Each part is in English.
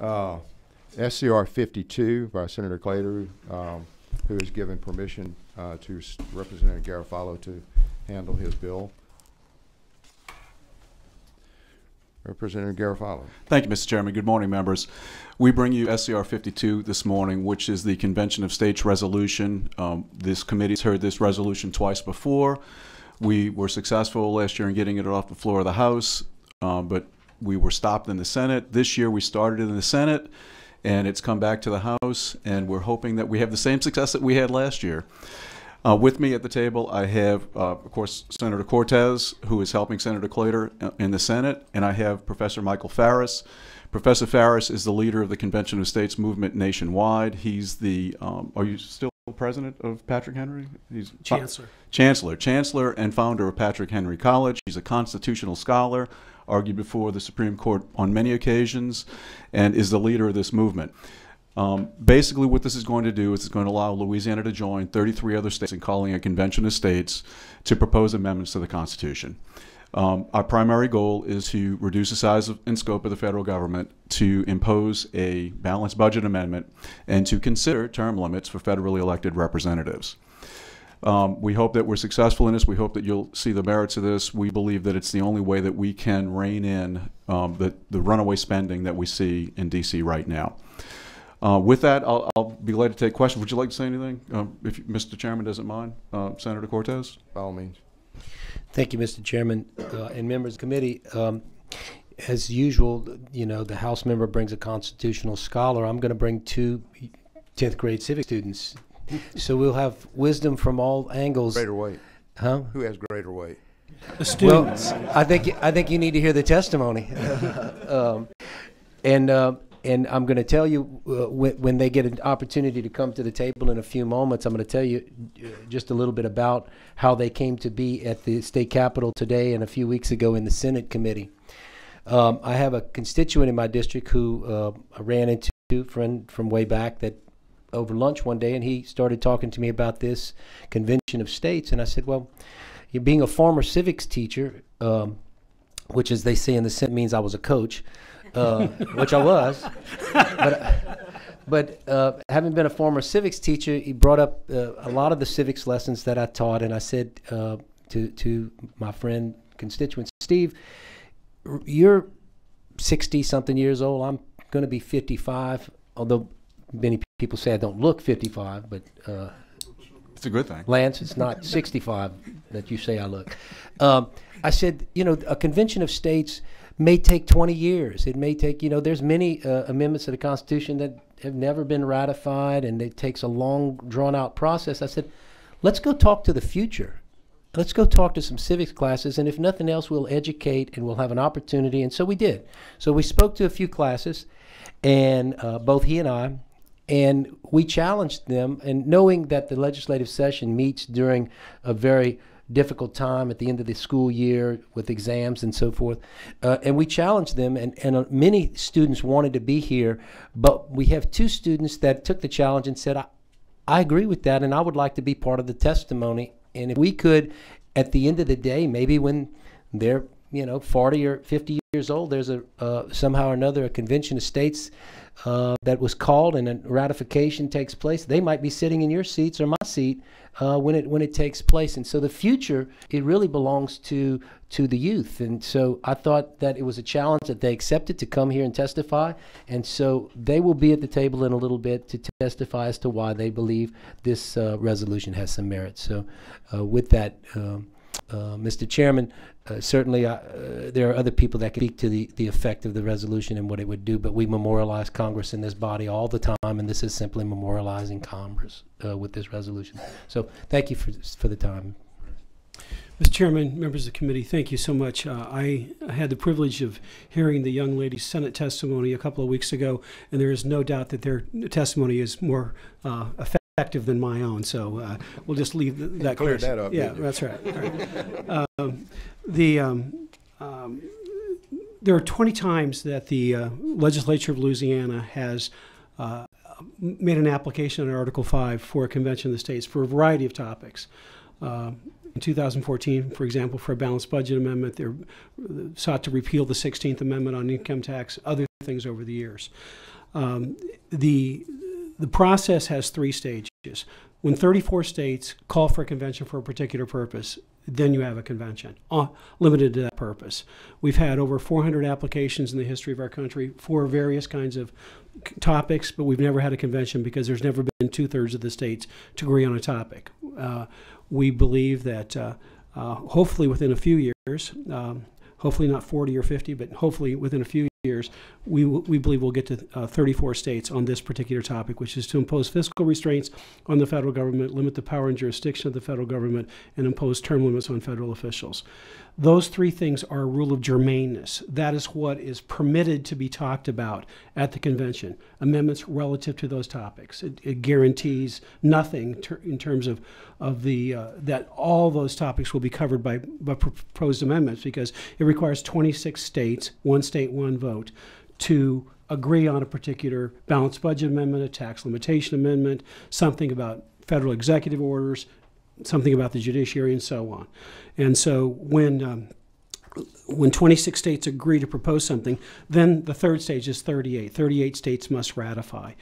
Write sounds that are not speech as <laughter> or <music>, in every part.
Uh, SCR 52 by Senator Claitor, um, who has given permission uh, to Representative Garofalo to handle his bill. Representative Garofalo. Thank you, Mr. Chairman. Good morning, members. We bring you SCR 52 this morning, which is the Convention of States resolution. Um, This committee's heard this resolution twice before. We were successful last year in getting it off the floor of the House, um, but we were stopped in the Senate. This year, we started in the Senate, and it's come back to the House, and we're hoping that we have the same success that we had last year. Uh, with me at the table, I have, uh, of course, Senator Cortez, who is helping Senator Claitor in the Senate, and I have Professor Michael Farris. Professor Farris is the leader of the Convention of States movement nationwide. He's the, um, are you still president of Patrick Henry? He's Chancellor. Chancellor, Chancellor and founder of Patrick Henry College. He's a constitutional scholar, argued before the Supreme Court on many occasions, and is the leader of this movement. Um, basically, what this is going to do is it's going to allow Louisiana to join 33 other states in calling a convention of states to propose amendments to the Constitution. Um, our primary goal is to reduce the size of, and scope of the federal government, to impose a balanced budget amendment, and to consider term limits for federally elected representatives. Um, we hope that we're successful in this. We hope that you'll see the merits of this. We believe that it's the only way that we can rein in um, the, the runaway spending that we see in D.C. right now. Uh, with that, I'll, I'll be glad to take questions. Would you like to say anything, um, if Mr. Chairman doesn't mind, uh, Senator Cortez? By all means. Thank you, Mr. Chairman, uh, and members of the committee. Um, as usual, you know, the House member brings a constitutional scholar. I'm going to bring two 10th grade civic students. So we'll have wisdom from all angles. Greater weight. Huh? Who has greater weight? The students. Well, I think I think you need to hear the testimony, <laughs> um, and uh, and I'm going to tell you uh, when, when they get an opportunity to come to the table in a few moments. I'm going to tell you uh, just a little bit about how they came to be at the state capitol today and a few weeks ago in the Senate committee. Um, I have a constituent in my district who uh, I ran into, a friend from way back that over lunch one day, and he started talking to me about this convention of states, and I said, well you being a former civics teacher, um, which as they say in the Senate means I was a coach, uh, <laughs> which I was. But, but uh, having been a former civics teacher, he brought up uh, a lot of the civics lessons that I taught, and I said uh, to to my friend constituent Steve, you're sixty something years old. I'm going to be fifty five, although many people say I don't look fifty five, but. Uh, It's a good thing. Lance, it's not <laughs> 65 that you say I look. Um, I said, you know, a convention of states may take 20 years. It may take, you know, there's many uh, amendments to the Constitution that have never been ratified, and it takes a long, drawn out process. I said, let's go talk to the future. Let's go talk to some civics classes, and if nothing else, we'll educate and we'll have an opportunity. And so we did. So we spoke to a few classes, and uh, both he and I, and we challenged them, and knowing that the legislative session meets during a very difficult time at the end of the school year with exams and so forth, uh, and we challenged them, and, and uh, many students wanted to be here, but we have two students that took the challenge and said, I, I agree with that, and I would like to be part of the testimony. And if we could, at the end of the day, maybe when they're you know 40 or 50 years old, there's a uh, somehow or another a convention of states uh, that was called and a ratification takes place. They might be sitting in your seats or my seat uh, when it when it takes place. And so the future it really belongs to to the youth. And so I thought that it was a challenge that they accepted to come here and testify. And so they will be at the table in a little bit to testify as to why they believe this uh, resolution has some merit. So uh, with that. Um, uh, Mr. Chairman, uh, certainly uh, there are other people that can speak to the, the effect of the resolution and what it would do, but we memorialize Congress in this body all the time, and this is simply memorializing Congress uh, with this resolution. So thank you for, for the time. Mr. Chairman, members of the committee, thank you so much. Uh, I had the privilege of hearing the young lady's Senate testimony a couple of weeks ago, and there is no doubt that their testimony is more uh, effective than my own. So uh, we'll just leave th- that clear. that up, Yeah, that's right. Right. um, the um, um, there are 20 times that the uh, legislature of Louisiana has uh, made an application on Article 5 for a convention of the states for a variety of topics. Uh, in 2014, for example, for a balanced budget amendment, they sought to repeal the 16th Amendment on income tax, other things over the years. Um, the the process has three stages. When 34 states call for a convention for a particular purpose, then you have a convention uh, limited to that purpose. We've had over 400 applications in the history of our country for various kinds of topics, but we've never had a convention because there's never been two thirds of the states to agree on a topic. Uh, we believe that uh, uh, hopefully within a few years, um, hopefully not 40 or 50, but hopefully within a few years, we, we believe we'll get to uh, 34 states on this particular topic, which is to impose fiscal restraints on the federal government, limit the power and jurisdiction of the federal government, and impose term limits on federal officials. Those three things are a rule of germaneness. That is what is permitted to be talked about at the convention. Amendments relative to those topics. It, it guarantees nothing ter- in terms of of the uh, that all those topics will be covered by by proposed amendments because it requires 26 states, one state, one vote, to agree on a particular balanced budget amendment, a tax limitation amendment, something about federal executive orders, something about the judiciary, and so on. And so when um, when 26 states agree to propose something, then the third stage is 38. 38 states must ratify.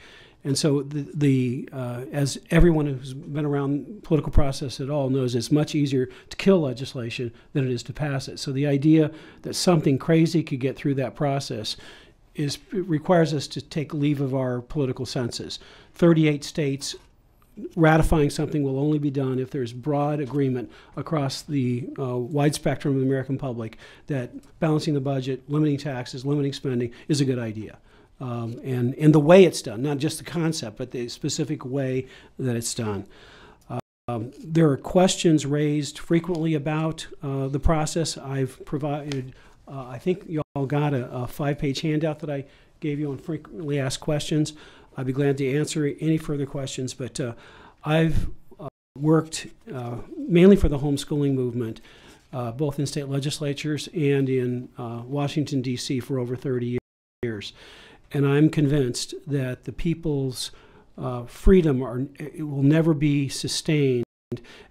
And so the, the uh, as everyone who's been around political process at all knows, it's much easier to kill legislation than it is to pass it. So the idea that something crazy could get through that process is requires us to take leave of our political senses. 38 states ratifying something will only be done if there's broad agreement across the uh, wide spectrum of the American public that balancing the budget, limiting taxes, limiting spending is a good idea. Um, and, and the way it's done, not just the concept, but the specific way that it's done. Um, there are questions raised frequently about uh, the process. I've provided, uh, I think you all got a, a five page handout that I gave you on frequently asked questions. I'd be glad to answer any further questions, but uh, I've uh, worked uh, mainly for the homeschooling movement, uh, both in state legislatures and in Washington, D.C. for over 30 years. And I'm convinced that the people's uh, freedom are, it will never be sustained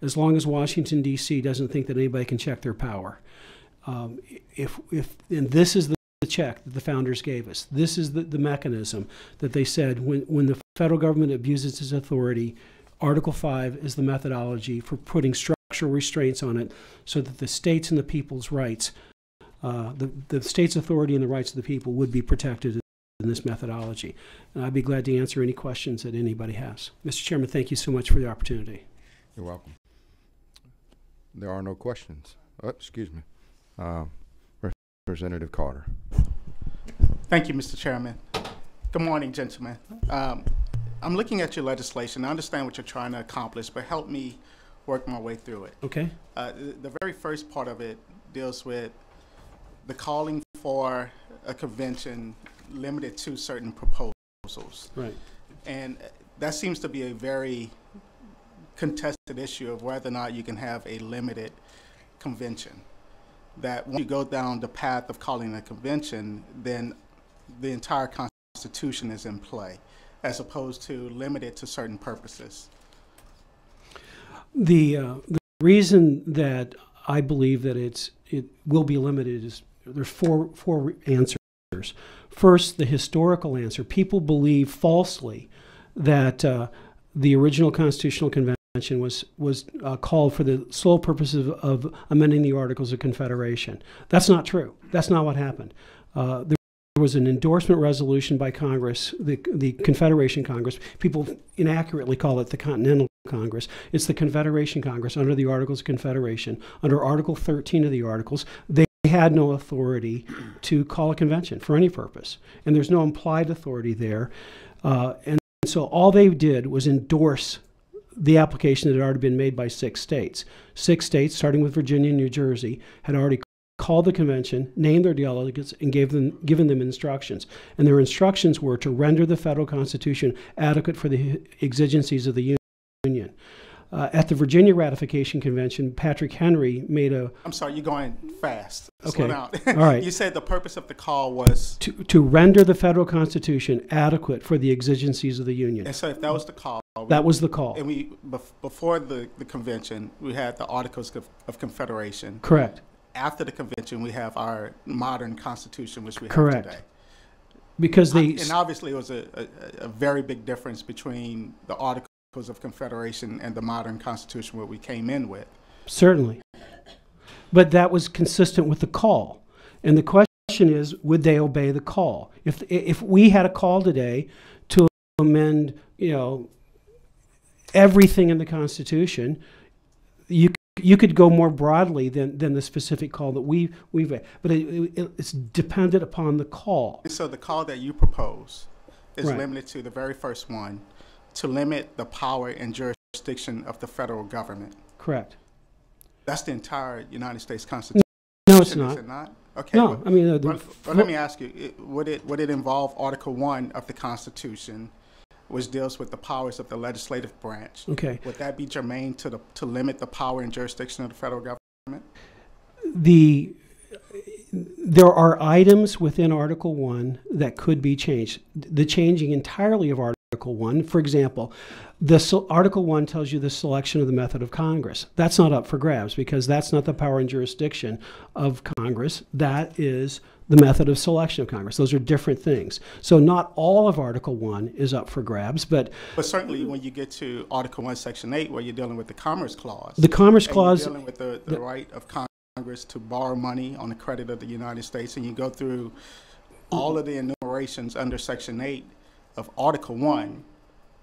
as long as Washington, D.C. doesn't think that anybody can check their power. Um, if, if, and this is the the check that the founders gave us. This is the, the mechanism that they said when, when the federal government abuses its authority, Article 5 is the methodology for putting structural restraints on it so that the states and the people's rights, uh, the, the state's authority and the rights of the people would be protected in this methodology. And I'd be glad to answer any questions that anybody has. Mr. Chairman, thank you so much for the opportunity. You're welcome. There are no questions. Oh, excuse me. Um, Representative Carter. Thank you, Mr. Chairman. Good morning, gentlemen. Um, I'm looking at your legislation. I understand what you're trying to accomplish, but help me work my way through it. Okay? Uh, the, the very first part of it deals with the calling for a convention limited to certain proposals. Right. And that seems to be a very contested issue of whether or not you can have a limited convention. That when you go down the path of calling a convention, then the entire Constitution is in play, as opposed to limited to certain purposes. The, uh, the reason that I believe that it's, it will be limited is there's four, four answers. First, the historical answer. People believe falsely that uh, the original Constitutional Convention was was uh, called for the sole purpose of, of, amending the Articles of Confederation. That's not true. That's not what happened. Uh, there was an endorsement resolution by Congress, the the Confederation Congress. People inaccurately call it the Continental Congress. It's the Confederation Congress under the Articles of Confederation. Under Article 13 of the Articles, they had no authority to call a convention for any purpose, and there's no implied authority there. Uh, and so all they did was endorse the application that had already been made by six states. Six states, starting with Virginia and New Jersey, had already called the convention, named their delegates, and gave them, given them instructions. And their instructions were to render the federal constitution adequate for the exigencies of the union. Uh, at the Virginia Ratification Convention, Patrick Henry made a. I'm sorry, you're going fast. Okay. <laughs> All right. you said the purpose of the call was. To, to render the federal constitution adequate for the exigencies of the union. And so, if that was the call. That was the call. And we, before the, the convention, we had the Articles of, of Confederation. Correct. After the convention, we have our modern Constitution, which we have Correct. today. because they, And obviously, it was a, a, a very big difference between the Articles of Confederation and the modern Constitution, what we came in with. certainly. But that was consistent with the call. And the question is, would they obey the call? If, if we had a call today to amend, you know, everything in the Constitution, you, you could go more broadly than, than the specific call that we, we've, but it, it, it's dependent upon the call. And so the call that you propose is Right. limited to the very first one, to limit the power and jurisdiction of the federal government. Correct. That's the entire United States Constitution, No, it's is not. it not? Okay. No, well- I mean, uh, the, Well, well, let me ask you, it- would it, would it involve Article One of the Constitution, which deals with the powers of the legislative branch? okay. Would that be germane to the, to limit the power and jurisdiction of the federal government? the there are items within Article One that could be changed. The changing entirely of Article One, for example, the Article One tells you the selection of the method of Congress. That's not up for grabs because that's not the power and jurisdiction of Congress. That is the method of selection of Congress. Those are different things. So not all of Article One is up for grabs, but But certainly, when you get to Article One, Section Eight, where you're dealing with the Commerce Clause. the Commerce Clause. You're dealing with the, the right of Congress to borrow money on the credit of the United States, and you go through all of the enumerations under Section 8 of Article 1,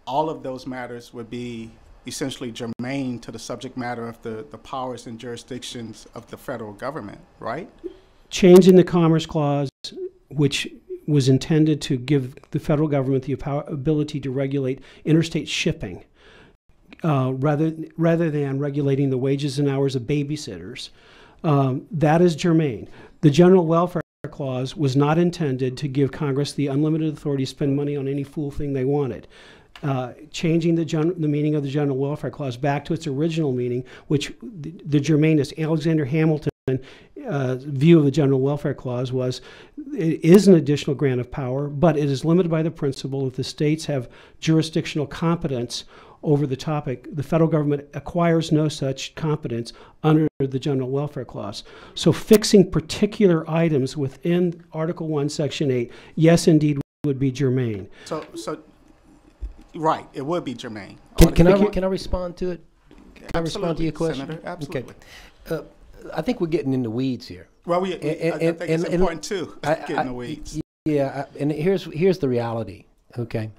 all of those matters would be essentially germane to the subject matter of the, the powers and jurisdictions of the federal government, right? changing the Commerce Clause, which was intended to give the federal government the ability to regulate interstate shipping, uh, rather rather than regulating the wages and hours of babysitters. Um, that is germane. The General Welfare Clause was not intended to give Congress the unlimited authority to spend money on any fool thing they wanted. Uh, changing the, gen- the meaning of the General Welfare Clause back to its original meaning, which the, the germanist Alexander Hamilton uh, view of the General Welfare Clause was it is an additional grant of power, but it is limited by the principle that the states have jurisdictional competence over the topic, the federal government acquires no such competence under the General Welfare Clause. So fixing particular items within Article 1, Section 8, yes, indeed, would be germane. So, so, right, it would be germane. Can, can I can I respond to it? Can I respond to your question? Senator, absolutely. Uh, I think we're getting in the weeds here. Well, we, we- I I think and- it's and- important too, <laughs> I- get in I- the weeds. Yeah, I- and here's here's the reality. Okay,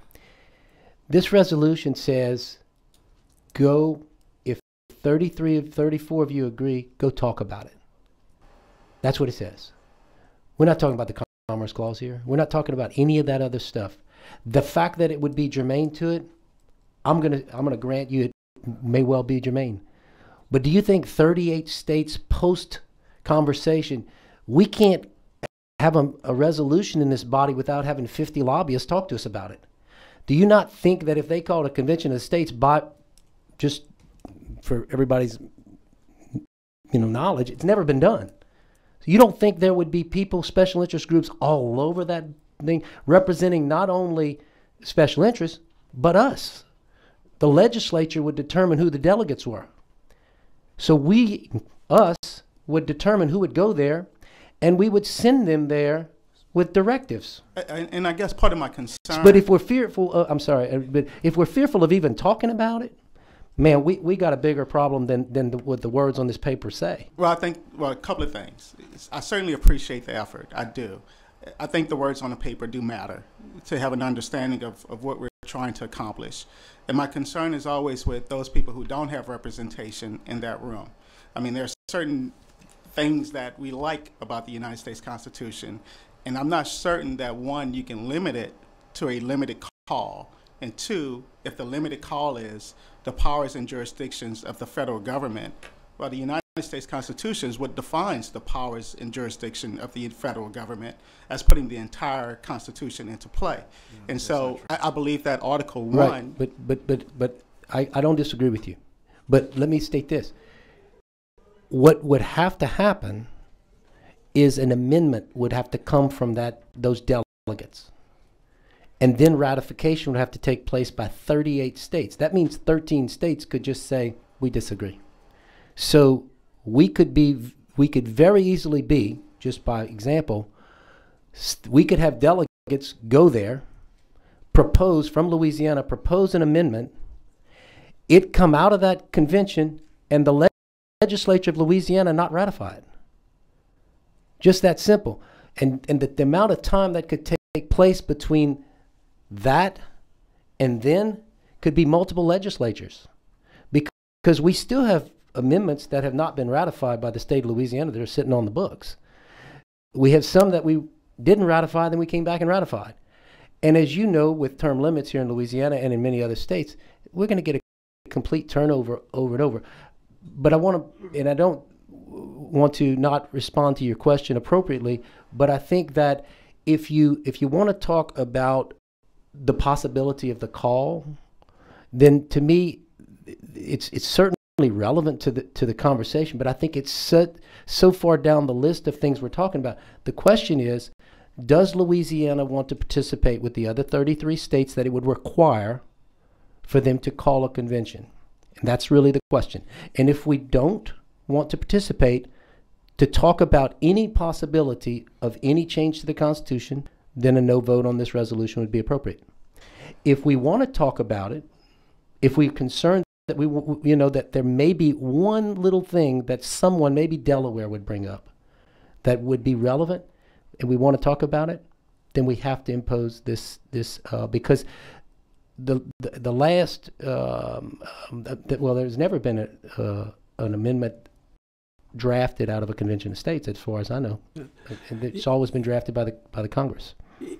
this resolution says, go if 33 of 34 of you agree, go talk about it. That's what it says. We're not talking about the Commerce Clause here. We're not talking about any of that other stuff. The fact that it would be germane to it, I'm gonna I'm gonna grant you it may well be germane. But do you think 38 states post conversation, we can't have a, a resolution in this body without having 50 lobbyists talk to us about it. Do you not think that if they called a convention of the states, by just for everybody's you know knowledge, it's never been done. So you don't think there would be people, special interest groups all over that thing, representing not only special interests but us. The legislature would determine who the delegates were. So we, us, would determine who would go there, and we would send them there with directives. And, and I guess part of my concern. But if we're fearful, uh, I'm sorry, uh, but if we're fearful of even talking about it, man, we, we got a bigger problem than, than the, what the words on this paper say. Well, I think, well, a couple of things. I certainly appreciate the effort. I do. I think the words on the paper do matter to have an understanding of, of what we're trying to accomplish. And my concern is always with those people who don't have representation in that room. I mean, there are certain things that we like about the United States Constitution, and I'm not certain that one, you can limit it to a limited call, and two, if the limited call is the powers and jurisdictions of the federal government, well, the United States Constitution is what defines the powers and jurisdiction of the federal government as putting the entire Constitution into play. And so I, I believe that Article Right. One, But, but, but, but I, I don't disagree with you. But let me state this. What would have to happen is an amendment would have to come from that, those delegates. And then ratification would have to take place by 38 states. That means 13 states could just say, we disagree. So we could be, we could very easily be, just by example, we could have delegates delegates go there, propose from Louisiana, propose an amendment, it come out of that convention, and the le- legislature of Louisiana not ratify it. Just that simple. And, and the, the amount of time that could take place between that and then could be multiple legislatures. Because we still have amendments that have not been ratified by the state of Louisiana that are sitting on the books. We have some that we didn't ratify, then we came back and ratified. And as you know, with term limits here in Louisiana and in many other states, we're going to get a complete turnover over and over. But I want to, and I don't want to not respond to your question appropriately, but I think that if you if you want to talk about the possibility of the call, then to me, it's it's certainly relevant to the to the conversation. But I think it's so so far down the list of things we're talking about. The question is, does Louisiana want to participate with the other 33 states that it would require for them to call a convention? And that's really the question. And if we don't want to participate, to talk about any possibility of any change to the Constitution, then a no vote on this resolution would be appropriate. If we want to talk about it, if we're concerned that we, you know, that there may be one little thing that someone, maybe Delaware, would bring up that would be relevant, and we want to talk about it, then we have to impose this this uh, because the, the the last um, um, well, there's never been a, uh, an amendment drafted out of a convention of states, as far as I know. And It's always been drafted by the by the Congress.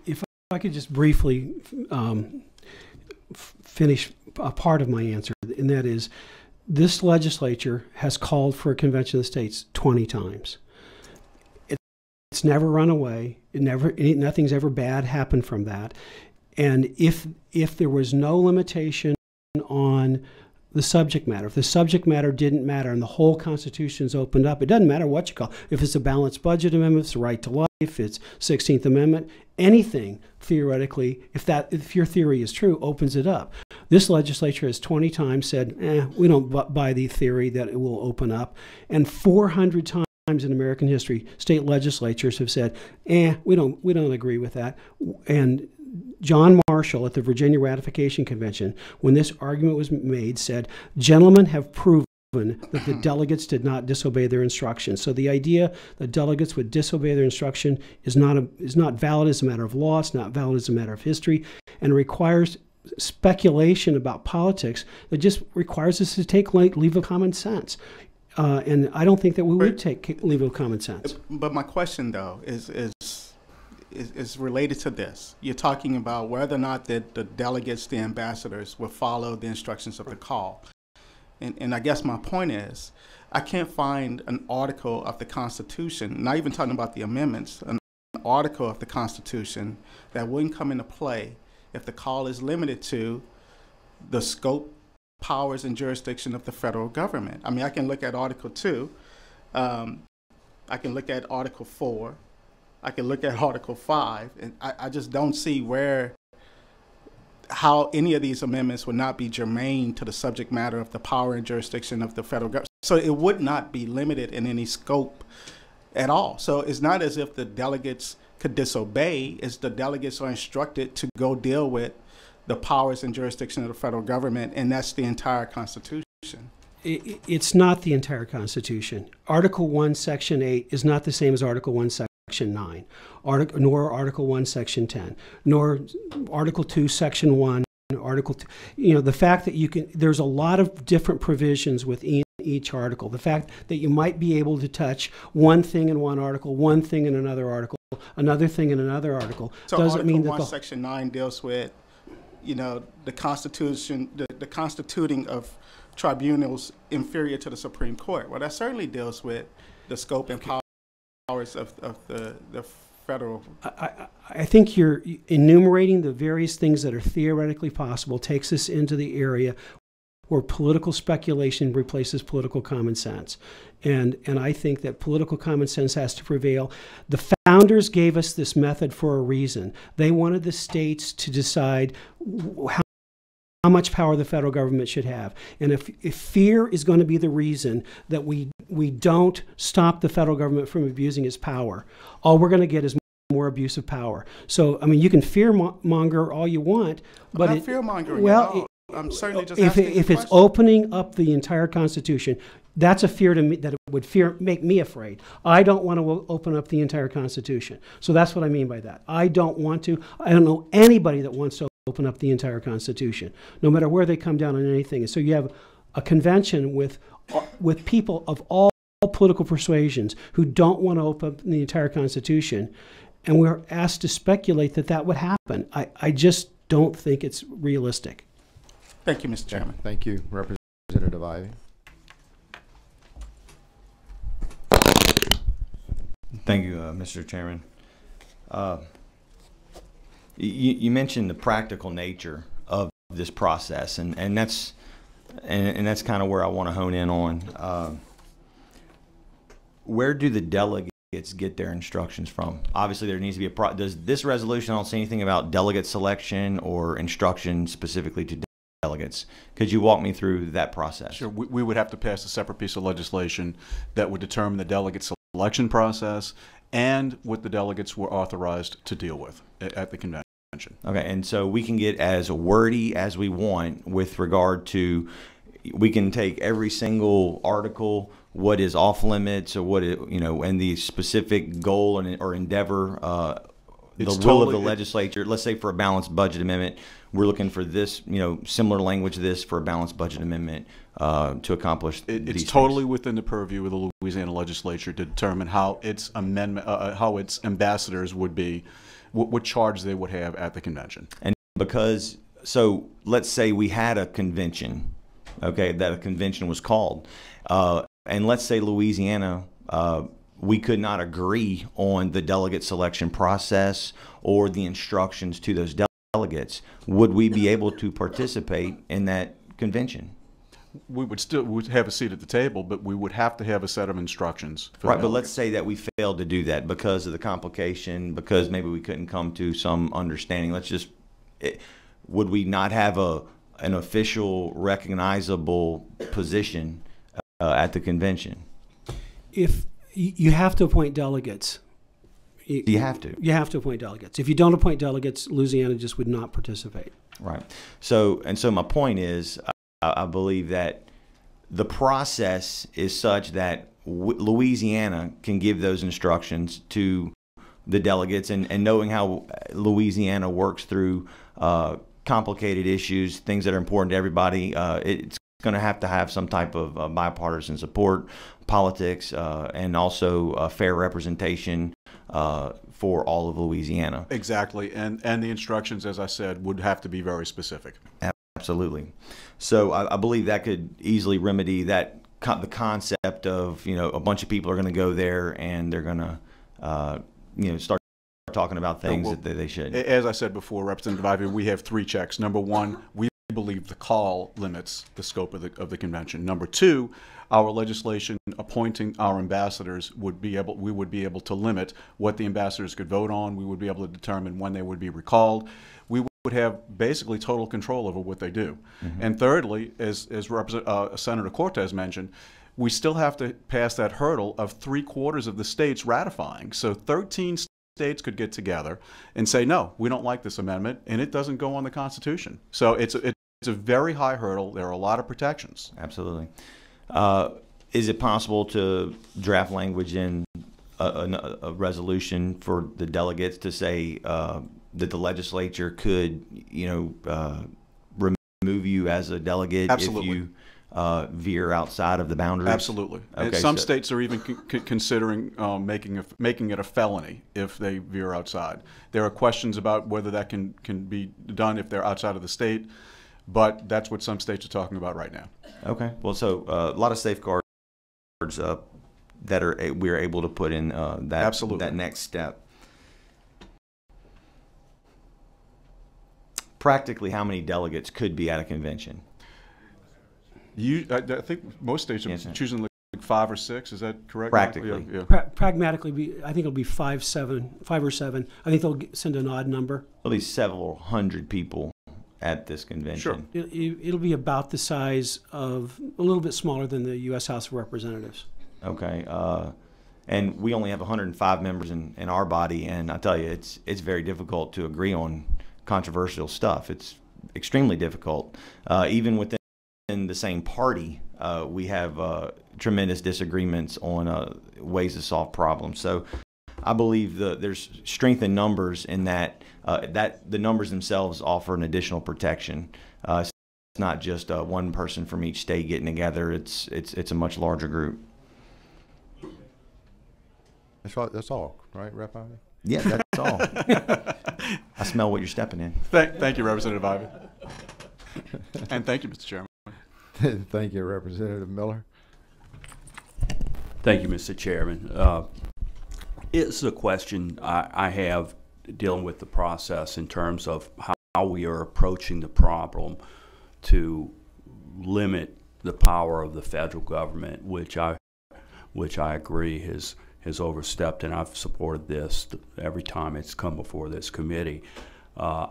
If I could just briefly um, finish a part of my answer, and that is this legislature has called for a convention of the states 20 times. It, it's never run away. It never, nothing's ever bad happened from that. And if if there was no limitation on the subject matter. If the subject matter didn't matter and the whole Constitution's opened up, it doesn't matter what you call. it. If it's a balanced budget amendment, it's the right to life, it's 16th Amendment, anything theoretically, if that if your theory is true, opens it up. This legislature has 20 times said, "Eh, we don't buy the theory that it will open up," and 400 times in American history, state legislatures have said, "Eh, we don't we don't agree with that," and John Marshall at the Virginia Ratification Convention, when this argument was made, said, Gentlemen have proven that the <clears throat> delegates did not disobey their instructions. So the idea that delegates would disobey their instruction is not, a, is not valid as a matter of law, it's not valid as a matter of history, and requires speculation about politics that just requires us to take leave of common sense. Uh, and I don't think that we would take leave of common sense. But my question, though, is, is, is, is related to this. You're talking about whether or not the, the delegates, the ambassadors, will follow the instructions of the call. And, and I guess my point is, I can't find an article of the Constitution, not even talking about the amendments, an article of the Constitution that wouldn't come into play if the call is limited to the scope, powers, and jurisdiction of the federal government. I mean, I can look at Article 2, um, I can look at Article 4, I can look at Article 5, and I, I just don't see where, how any of these amendments would not be germane to the subject matter of the power and jurisdiction of the federal government. So it would not be limited in any scope at all. So it's not as if the delegates could disobey, it's the delegates are instructed to go deal with the powers and jurisdiction of the federal government, and that's the entire Constitution. It's not the entire Constitution. Article 1, Section 8 is not the same as Article 1, Section 9, Artic- nor Article 1, Section 10, nor Article 2, Section 1, Article 2. You know, the fact that you can, there's a lot of different provisions within each article. The fact that you might be able to touch one thing in one article, one thing in another article, another thing in another article, So doesn't Article mean that One, the Section Nine deals with, you know, the Constitution, the, the constituting of tribunals inferior to the Supreme Court. Well, that certainly deals with the scope and powers of, of the, the federal. I, I, think you're enumerating the various things that are theoretically possible takes us into the area where political speculation replaces political common sense. And, and I think that political common sense has to prevail. The founders gave us this method for a reason. They wanted the states to decide how how much power the federal government should have. And if, if fear is going to be the reason that we, we don't stop the federal government from abusing its power, all we're going to get is more abuse of power. So, I mean, you can fear monger all you want, but I'm it, not fear mongering well. I'm certainly just if, if it's opening up the entire Constitution, that's a fear to me that it would fear make me afraid. I don't want to open up the entire Constitution. So that's what I mean by that. I don't want to. I don't know anybody that wants to open up the entire Constitution, no matter where they come down on anything. And so you have a convention with with people of all political persuasions who don't want to open up the entire Constitution, and we're asked to speculate that that would happen. I, I just don't think it's realistic. Thank you, Mr. Chairman. Thank you, Representative Ivey. Thank you, uh, Mr. Chairman. Uh, You, you mentioned the practical nature of this process, and, and that's, and, and that's kind of where I want to hone in on. Uh, Where do the delegates get their instructions from? Obviously, there needs to be a, pro- does this resolution, I don't see anything about delegate selection or instruction specifically to delegates. Could you walk me through that process? Sure, we, we would have to pass a separate piece of legislation that would determine the delegate selection process and what the delegates were authorized to deal with at, the convention. Okay, and so we can get as wordy as we want with regard to, we can take every single article, what is off limits or what it, you know, and the specific goal and or endeavor, uh, the It's will of the legislature. Let's say for a balanced budget amendment, we're looking for this, you know, similar language. This for a balanced budget amendment uh, to accomplish. It, these it's things. totally within the purview of the Louisiana legislature to determine how its amendment, uh, uh, how its ambassadors would be, what, what charge they would have at the convention. And because, so let's say we had a convention, okay, that a convention was called, uh, and let's say Louisiana, uh, we could not agree on the delegate selection process or the instructions to those delegates. Would we be able to participate in that convention? We would still would have a seat at the table, but we would have to have a set of instructions. For Right, but let's say that we failed to do that because of the complication, because maybe we couldn't come to some understanding. Let's just, it, would we not have a an official, recognizable position uh, at the convention? if you have to appoint delegates. Do you have to? You have to appoint delegates. If you don't appoint delegates, Louisiana just would not participate. Right. So, and so my point is, I, believe that the process is such that Louisiana can give those instructions to the delegates, and, and knowing how Louisiana works through uh, complicated issues, things that are important to everybody, uh, it's going to have to have some type of uh, bipartisan support, politics, uh, and also uh, fair representation uh, for all of Louisiana. exactly, and and the instructions, as I said, would have to be very specific. Absolutely. So I, I believe that could easily remedy that the concept of you know a bunch of people are going to go there and they're going to uh, you know start talking about things well, that they, should. As I said before, Representative Ivey, we have three checks. Number one, we believe the call limits the scope of the, of the convention. Number two, our legislation appointing our ambassadors would be able, we would be able to limit what the ambassadors could vote on. We would be able to determine when they would be recalled. We would have basically total control over what they do. And thirdly, as, as Represent, uh, Senator Cortez mentioned, we still have to pass that hurdle of three quarters of the states ratifying. So 13 states could get together and say, no, we don't like this amendment, and it doesn't go on the Constitution. So it's a, it's a very high hurdle. There are a lot of protections. Absolutely. Uh, is it possible to draft language in a, a, a resolution for the delegates to say uh, that the legislature could, you know, uh, remove you as a delegate Absolutely. if you uh, veer outside of the boundaries? Absolutely. and Okay, some so- states are even con- con- considering um, making, a, making it a felony if they veer outside. There are questions about whether that can, can be done if they're outside of the state, but that's what some states are talking about right now. Okay. Well, so uh, a lot of safeguards uh, that are we're able to put in uh, that Absolutely. that next step. Practically, how many delegates could be at a convention? You, I, I think most states are Yes, choosing like five or six. Is that correct? Practically. Yeah, yeah. Pra- pragmatically, be, I think it'll be five, seven, five or seven. I think they'll send an odd number. At least several hundred people at this convention. Sure. It, it, it'll be about the size of a little bit smaller than the U.S. House of Representatives. Okay. Uh, and we only have 105 members in, in our body, and I tell you, it's it's very difficult to agree on controversial stuff. It's extremely difficult, uh, even within the same party. Uh, we have uh, tremendous disagreements on uh, ways to solve problems. So I believe the, there's strength in numbers in that uh, that the numbers themselves offer an additional protection. Uh, it's not just uh, one person from each state getting together. It's it's it's a much larger group. That's all, that's all, right, Rep. Ivey? Yeah, that's all. <laughs> I smell what you're stepping in. Thank, thank you, Representative Ivey. and thank you, Mr. Chairman. <laughs> Thank you, Representative Miller. Thank you, Mr. Chairman. Uh, It's a question I, I have dealing with the process in terms of how we are approaching the problem to limit the power of the federal government, which I, which I agree has, has overstepped, and I've supported this every time it's come before this committee. Uh,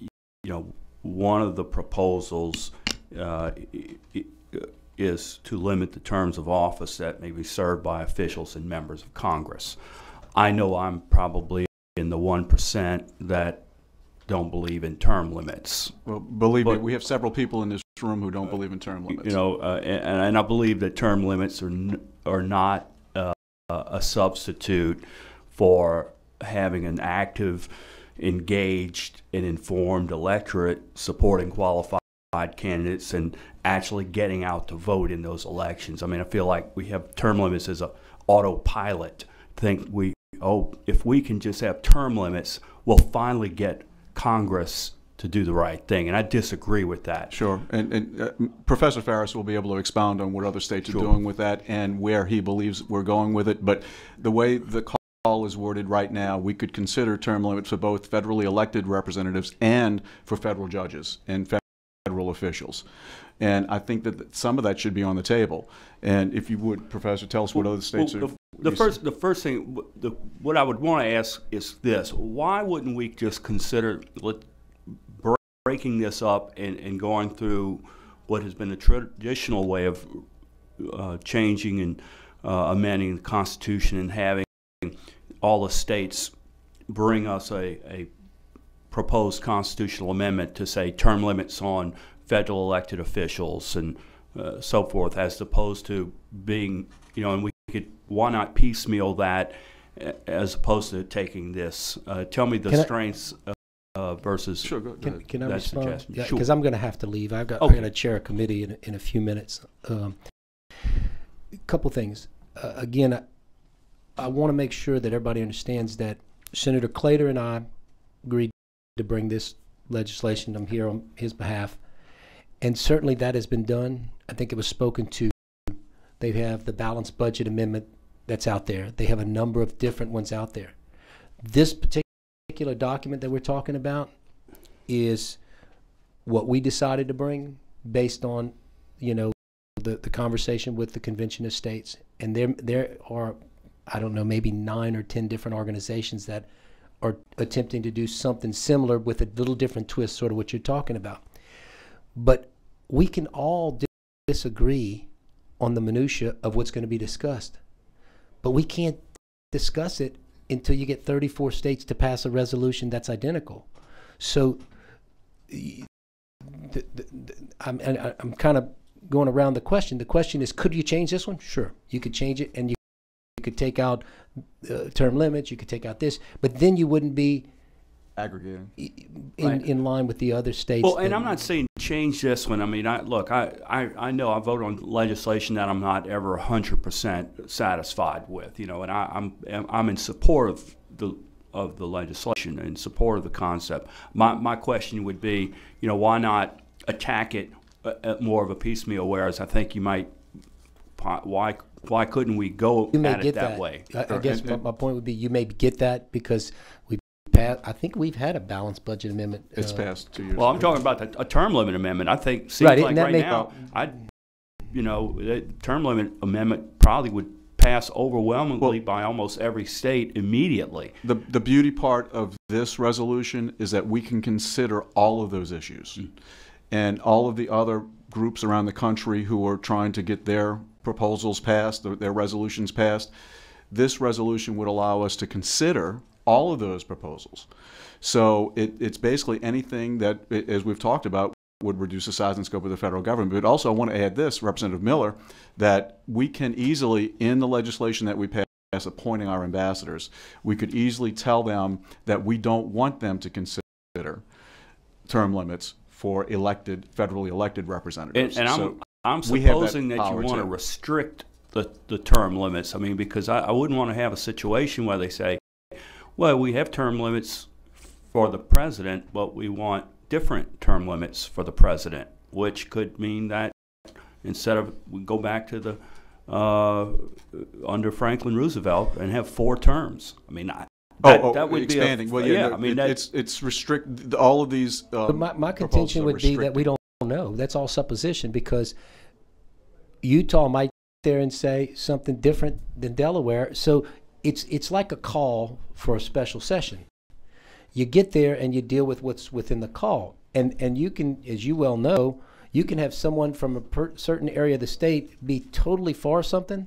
you know, one of the proposals uh, is to limit the terms of office that may be served by officials and members of Congress. I know I'm probably in the one percent that don't believe in term limits. Well, believe me, we have several people in this room who don't believe in term limits. You know, uh, and, and I believe that term limits are, n- are not uh, a substitute for having an active, engaged, and informed electorate supporting qualified candidates and actually getting out to vote in those elections. I mean, I feel like we have term limits as a autopilot. Think we, oh, if we can just have term limits, we'll finally get Congress to do the right thing. And I disagree with that. Sure, and, and uh, Professor Farris will be able to expound on what other states are doing with that and where he believes we're going with it. But the way the call is worded right now, we could consider term limits for both federally elected representatives and for federal judges and federal officials. And I think that some of that should be on the table. And if you would, Professor, tell us what other states Well, are. the, the first, the first thing, the, what I would want to ask is this: Why wouldn't we just consider breaking this up and, and going through what has been a traditional way of uh, changing and uh, amending the Constitution and having all the states bring us a, a proposed constitutional amendment to say term limits on federal elected officials and uh, so forth, as opposed to being, you know, and we could, why not piecemeal that as opposed to taking this? Uh, tell me the Can strengths uh, versus. Sure, go, go Can, ahead. can I that respond? suggestion. Yeah, Sure. because I'm going to have to leave. I've got, Okay. I'm going to chair a committee in, in a few minutes. Um, a couple things. Uh, again, I, I want to make sure that everybody understands that Senator Claitor and I agreed to bring this legislation. I'm here on his behalf. And certainly that has been done. I think it was spoken to. They have the balanced budget amendment that's out there. They have a number of different ones out there. This particular document that we're talking about is what we decided to bring based on, you know, the, the conversation with the Convention of States. And there, there are, I don't know, maybe nine or 10 different organizations that are attempting to do something similar with a little different twist, sort of what you're talking about. But we can all disagree on the minutia of what's going to be discussed. But we can't discuss it until you get 34 states to pass a resolution that's identical. So the, the, the, I'm, I'm kind of going around the question. The question is, could you change this one? Sure, you could change it, and you, you could take out uh, term limits. You could take out this, but then you wouldn't be Aggregating. in, Right. in line with the other states. Well, and I'm not saying change this one. I mean, I look, I, I, I know I vote on legislation that I'm not ever 100% satisfied with, you know, and I, I'm I'm in support of the of the legislation in support of the concept. My my question would be, you know, why not attack it uh, at more of a piecemeal? Whereas I think you might, why why couldn't we go you may at it get that, that, way? I, I guess And- my, and- my point would be you may get that because we passed. I think we've had a balanced budget amendment. It's uh, passed two years Well, I'm talking about the, a term limit amendment. I think seems Right, and like that right may- now, I, you know, the term limit amendment probably would pass overwhelmingly by almost every state immediately. The, the beauty part of this resolution is that we can consider all of those issues. And all of the other groups around the country who are trying to get their proposals passed, their, their resolutions passed, this resolution would allow us to consider all of those proposals. So it, it's basically anything that, as we've talked about, would reduce the size and scope of the federal government. But also, I want to add this, Representative Miller, that we can easily, in the legislation that we pass, appointing our ambassadors, we could easily tell them that we don't want them to consider term limits for elected, federally elected representatives. and I'm, So I'm we have that supposing that you want to restrict the, the term limits. I mean, because I, I wouldn't want to have a situation where they say, well, we have term limits for the president, but we want different term limits for the president, which could mean that instead of, we go back to the, uh, under Franklin Roosevelt and have four terms. I mean, I, that, oh, oh, that would expanding. be a, well, yeah, no, I mean, it- it's it's restrict all of these. Um, But my, my contention would be that we don't know. That's all supposition because Utah might there and say something different than Delaware. So it's it's like a call for a special session. You get there and you deal with what's within the call, and and you can, as you well know, you can have someone from a per, certain area of the state be totally for something,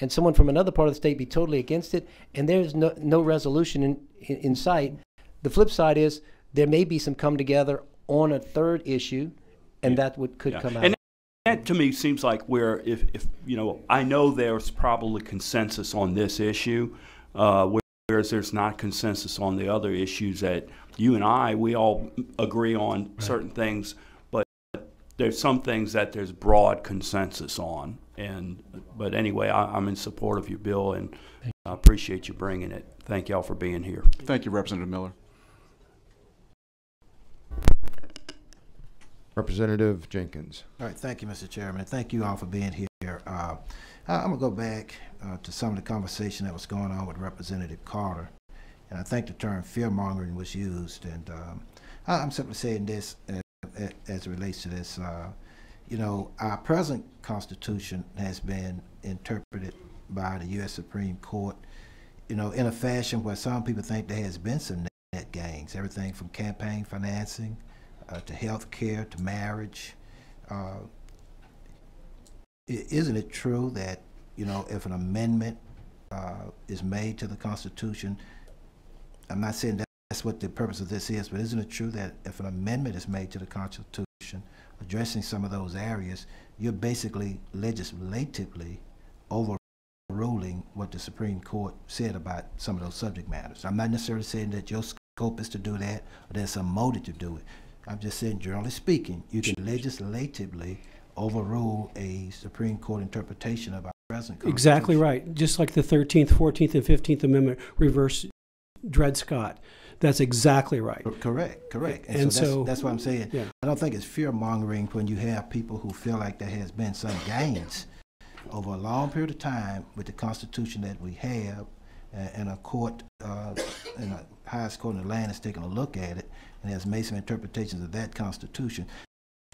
and someone from another part of the state be totally against it, and there's no no resolution in in, in sight. The flip side is there may be some come together on a third issue, and that would could Yeah. come out. And that to me seems like where if, if you know I know there's probably consensus on this issue, uh, whereas there's not consensus on the other issues that you and I we all agree on certain things, but there's some things that there's broad consensus on. And but anyway, I, I'm in support of your bill and I appreciate you bringing it. Thank y'all for being here. Thank you, Representative Miller. Representative Jenkins. All right, thank you, Mr. Chairman. Thank you all for being here. Uh, I'm gonna go back uh, to some of the conversation that was going on with Representative Carter, and I think the term fear mongering was used. And um, I'm simply saying this uh, as it relates to this. Uh, you know, our present Constitution has been interpreted by the U.S. Supreme Court, you know, in a fashion where some people think there has been some net gains, everything from campaign financing uh, to health care to marriage. Uh, isn't it true that, you know, if an amendment uh, is made to the Constitution, I'm not saying that that's what the purpose of this is, but isn't it true that if an amendment is made to the Constitution addressing some of those areas, you're basically legislatively overruling what the Supreme Court said about some of those subject matters? I'm not necessarily saying that your scope is to do that, or there's some motive to do it. I'm just saying, generally speaking, you can legislatively overrule a Supreme Court interpretation of our present Constitution. Exactly right. Just like the 13th, 14th, and 15th Amendment reverse Dred Scott. That's exactly right. Correct, correct. And, And so, so- that's, that's what I'm saying. Yeah. I don't think it's fear mongering when you have people who feel like there has been some gains over a long period of time with the Constitution that we have, and a court, uh, and the highest court in the land has taken a look at it and has made some interpretations of that Constitution.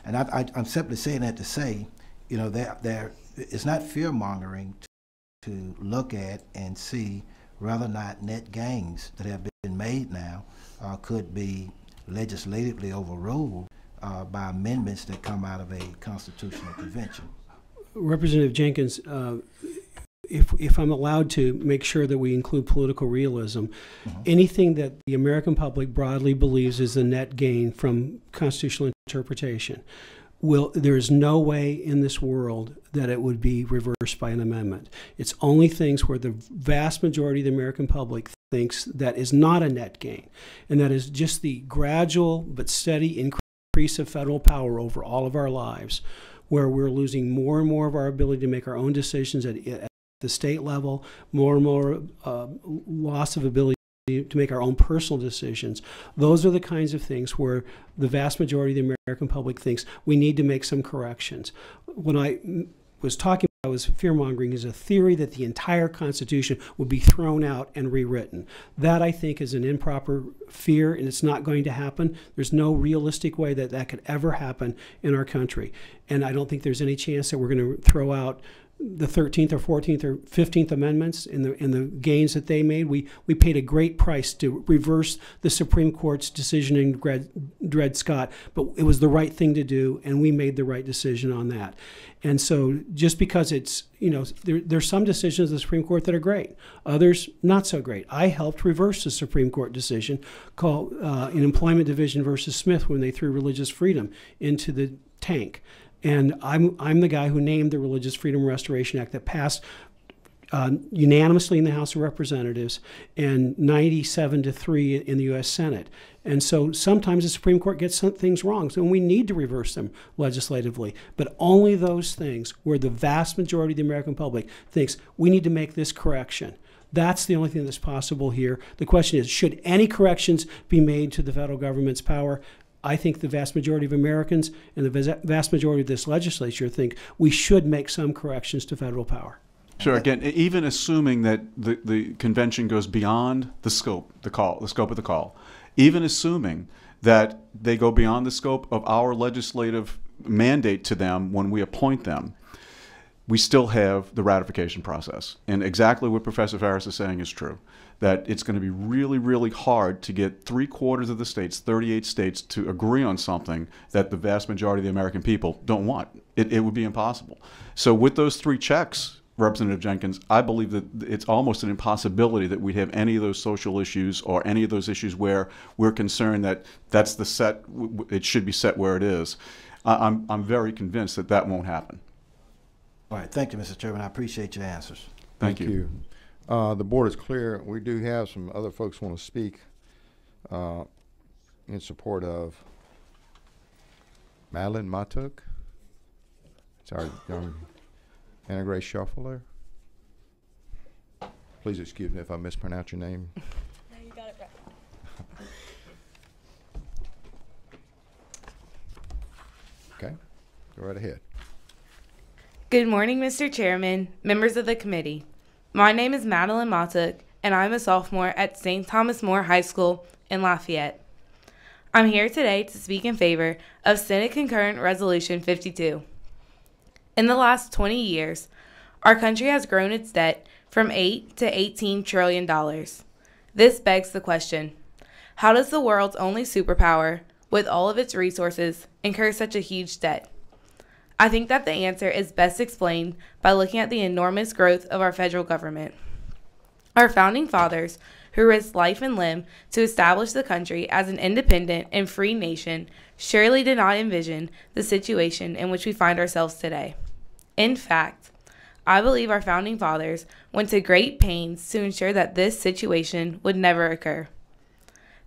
And I, I'm simply saying that to say, you know, there, there, it's not fear mongering to, to look at and see whether or not net gains that have been made now uh, could be legislatively overruled uh, by amendments that come out of a constitutional convention. Representative Jenkins, uh, if, if I'm allowed to make sure that we include political realism, mm-hmm. anything that the American public broadly believes is a net gain from constitutional interpretation, will there is no way in this world that it would be reversed by an amendment. It's only things where the vast majority of the American public thinks that is not a net gain, and that is just the gradual but steady increase of federal power over all of our lives where we're losing more and more of our ability to make our own decisions at, at the state level, more and more uh, loss of ability to make our own personal decisions. Those are the kinds of things where the vast majority of the American public thinks we need to make some corrections. When I was talking about was fear mongering is a theory that the entire Constitution would be thrown out and rewritten. That I think is an improper fear, and it's not going to happen. There's no realistic way that that could ever happen in our country, and I don't think there's any chance that we're going to throw out the 13th or 14th or 15th amendments in the in the gains that they made. We we paid a great price to reverse the Supreme Court's decision in Dred, Dred Scott, but it was the right thing to do, and we made the right decision on that. And so, just because it's you know there, there's some decisions of the Supreme Court that are great, others not so great. I helped reverse the Supreme Court decision called uh, in Employment Division versus Smith when they threw religious freedom into the tank. And I'm, I'm the guy who named the Religious Freedom Restoration Act that passed uh, unanimously in the House of Representatives and 97 to 3 in the U.S. Senate. And so sometimes the Supreme Court gets some things wrong, so we need to reverse them legislatively. But only those things where the vast majority of the American public thinks we need to make this correction. That's the only thing that's possible here. The question is should any corrections be made to the federal government's power? I think the vast majority of Americans and the vast majority of this legislature think we should make some corrections to federal power. Sure. Again, even assuming that the, the convention goes beyond the scope, the call, the scope of the call, even assuming that they go beyond the scope of our legislative mandate to them when we appoint them, we still have the ratification process. And exactly what Professor Farris is saying is true that it's going to be really, really hard to get three quarters of the states, 38 states, to agree on something that the vast majority of the American people don't want. It, it would be impossible. So, with those three checks, Representative Jenkins, I believe that it's almost an impossibility that we'd have any of those social issues or any of those issues where we're concerned that that's the set, it should be set where it is. I'm, I'm very convinced that that won't happen. All right, thank you, Mr. Chairman. I appreciate your answers. Thank, Thank you. you. Uh, the board is clear. We do have some other folks want to speak uh, in support of Madeline Matuk. It's our young Anna Grace Shuffler. Please excuse me if I mispronounce your name. <laughs> no, you got it right. okay, go right ahead. Good morning, Mr. Chairman, members of the committee. My name is Madeline Matuk, and I'm a sophomore at St. Thomas More High School in Lafayette. I'm here today to speak in favor of Senate Concurrent Resolution 52. In the last 20 years, our country has grown its debt from 8 to 18 trillion dollars. This begs the question, how does the world's only superpower, with all of its resources, incur such a huge debt? I think that the answer is best explained by looking at the enormous growth of our federal government. Our founding fathers, who risked life and limb to establish the country as an independent and free nation, surely did not envision the situation in which we find ourselves today. In fact, I believe our founding fathers went to great pains to ensure that this situation would never occur.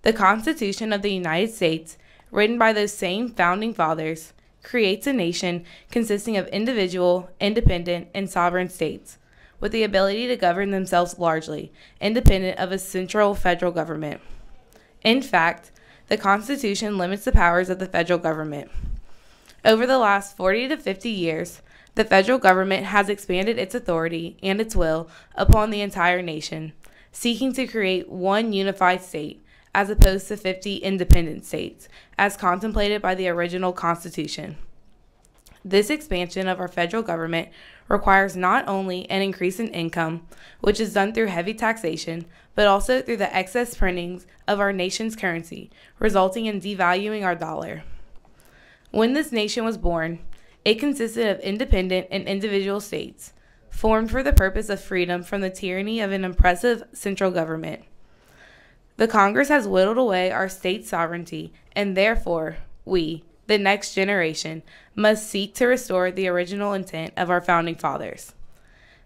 The Constitution of the United States, written by those same founding fathers, creates a nation consisting of individual, independent, and sovereign states, with the ability to govern themselves largely, independent of a central federal government. In fact, the Constitution limits the powers of the federal government. Over the last 40 to 50 years, the federal government has expanded its authority and its will upon the entire nation, seeking to create one unified state as opposed to 50 independent states, as contemplated by the original Constitution. This expansion of our federal government requires not only an increase in income, which is done through heavy taxation, but also through the excess printings of our nation's currency, resulting in devaluing our dollar. When this nation was born, it consisted of independent and individual states, formed for the purpose of freedom from the tyranny of an oppressive central government. The Congress has whittled away our state sovereignty, and therefore, we, the next generation, must seek to restore the original intent of our founding fathers.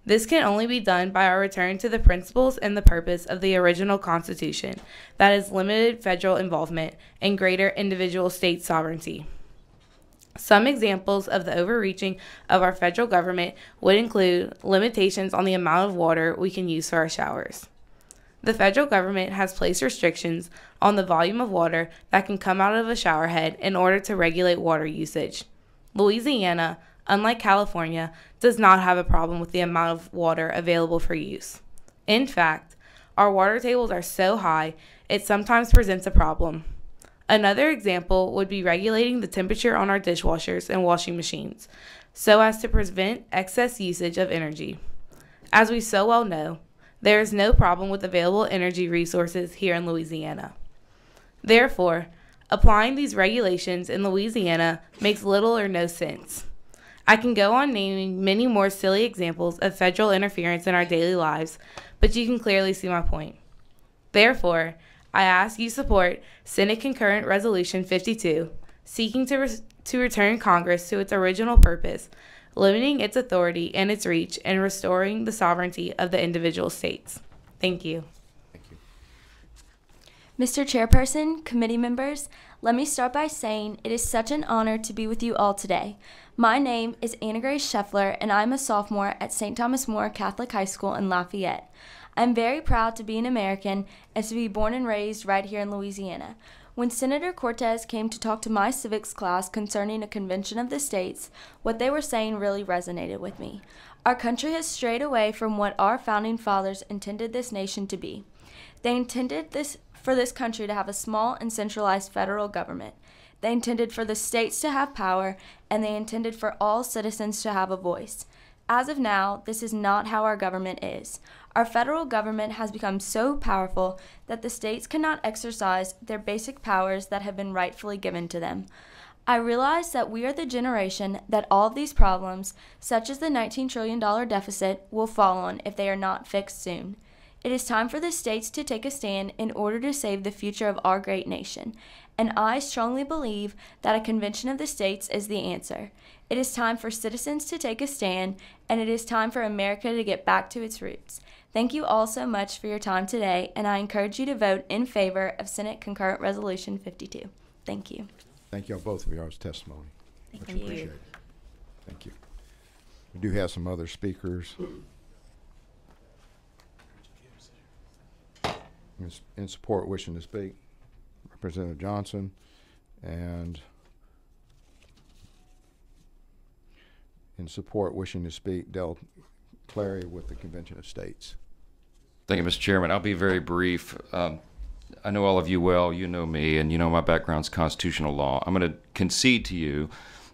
This can only be done by our return to the principles and the purpose of the original Constitution, that is, limited federal involvement and greater individual state sovereignty. Some examples of the overreaching of our federal government would include limitations on the amount of water we can use for our showers the federal government has placed restrictions on the volume of water that can come out of a shower head in order to regulate water usage. Louisiana, unlike California, does not have a problem with the amount of water available for use. In fact, our water tables are so high, it sometimes presents a problem. Another example would be regulating the temperature on our dishwashers and washing machines so as to prevent excess usage of energy. As we so well know, there is no problem with available energy resources here in Louisiana. Therefore, applying these regulations in Louisiana makes little or no sense. I can go on naming many more silly examples of federal interference in our daily lives, but you can clearly see my point. Therefore, I ask you support Senate Concurrent Resolution 52, seeking to, re- to return Congress to its original purpose, limiting its authority and its reach, and restoring the sovereignty of the individual states. Thank you. Thank you. Mr. Chairperson, committee members, let me start by saying it is such an honor to be with you all today. My name is Anna Grace Scheffler, and I'm a sophomore at St. Thomas More Catholic High School in Lafayette. I'm very proud to be an American and to be born and raised right here in Louisiana. When Senator Cortez came to talk to my civics class concerning a convention of the states, what they were saying really resonated with me. Our country has strayed away from what our founding fathers intended this nation to be. They intended this for this country to have a small and centralized federal government. They intended for the states to have power, and they intended for all citizens to have a voice. As of now, this is not how our government is. Our federal government has become so powerful that the states cannot exercise their basic powers that have been rightfully given to them. I realize that we are the generation that all of these problems, such as the $19 trillion deficit, will fall on if they are not fixed soon. It is time for the states to take a stand in order to save the future of our great nation, and I strongly believe that a convention of the states is the answer. It is time for citizens to take a stand, and it is time for America to get back to its roots. Thank you all so much for your time today, and I encourage you to vote in favor of Senate Concurrent Resolution 52. Thank you. Thank you all both of y'all's testimony. Much Thank you. appreciated. Thank you. We do have some other speakers. In In support, wishing to speak, Representative Johnson and in support, wishing to speak, Dale Clary with the Convention of States. Thank you, Mr. Chairman. I'll be very brief. Um, I know all of you well. You know me, and you know my background's constitutional law. I'm going to concede to you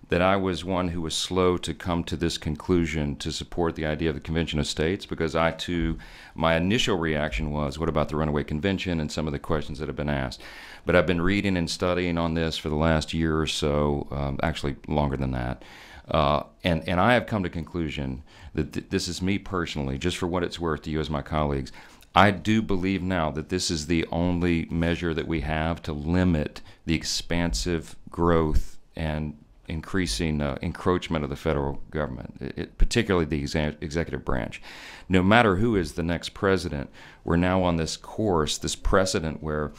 that I was one who was slow to come to this conclusion to support the idea of the Convention of States because I, too, my initial reaction was, what about the Runaway Convention and some of the questions that have been asked? But I've been reading and studying on this for the last year or so, um, actually longer than that. Uh, and, and I have come to conclusion that th- this is me personally, just for what it's worth to you as my colleagues. I do believe now that this is the only measure that we have to limit the expansive growth and increasing uh, encroachment of the federal government, it, particularly the exa- executive branch. No matter who is the next president, we're now on this course, this precedent where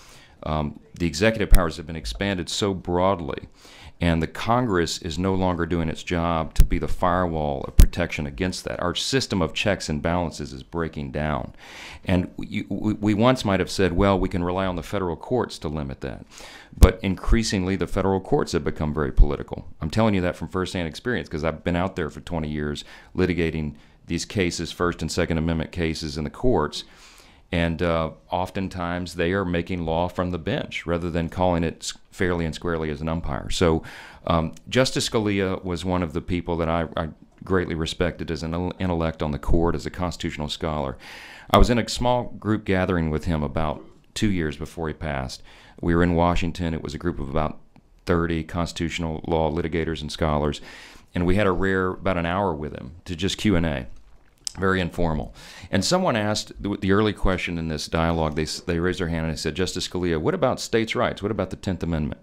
um, the executive powers have been expanded so broadly, and the Congress is no longer doing its job to be the firewall of protection against that. Our system of checks and balances is breaking down. And we, we once might have said, well, we can rely on the federal courts to limit that. But increasingly, the federal courts have become very political. I'm telling you that from firsthand experience because I've been out there for 20 years litigating these cases, First and Second Amendment cases in the courts. And uh, oftentimes they are making law from the bench rather than calling it fairly and squarely as an umpire. So um, Justice Scalia was one of the people that I, I greatly respected as an intellect on the court, as a constitutional scholar. I was in a small group gathering with him about two years before he passed. We were in Washington. It was a group of about 30 constitutional law litigators and scholars, and we had a rare about an hour with him to just Q and A very informal. And someone asked the, early question in this dialogue. They they raised their hand and they said, Justice Scalia, what about states' rights? What about the Tenth Amendment?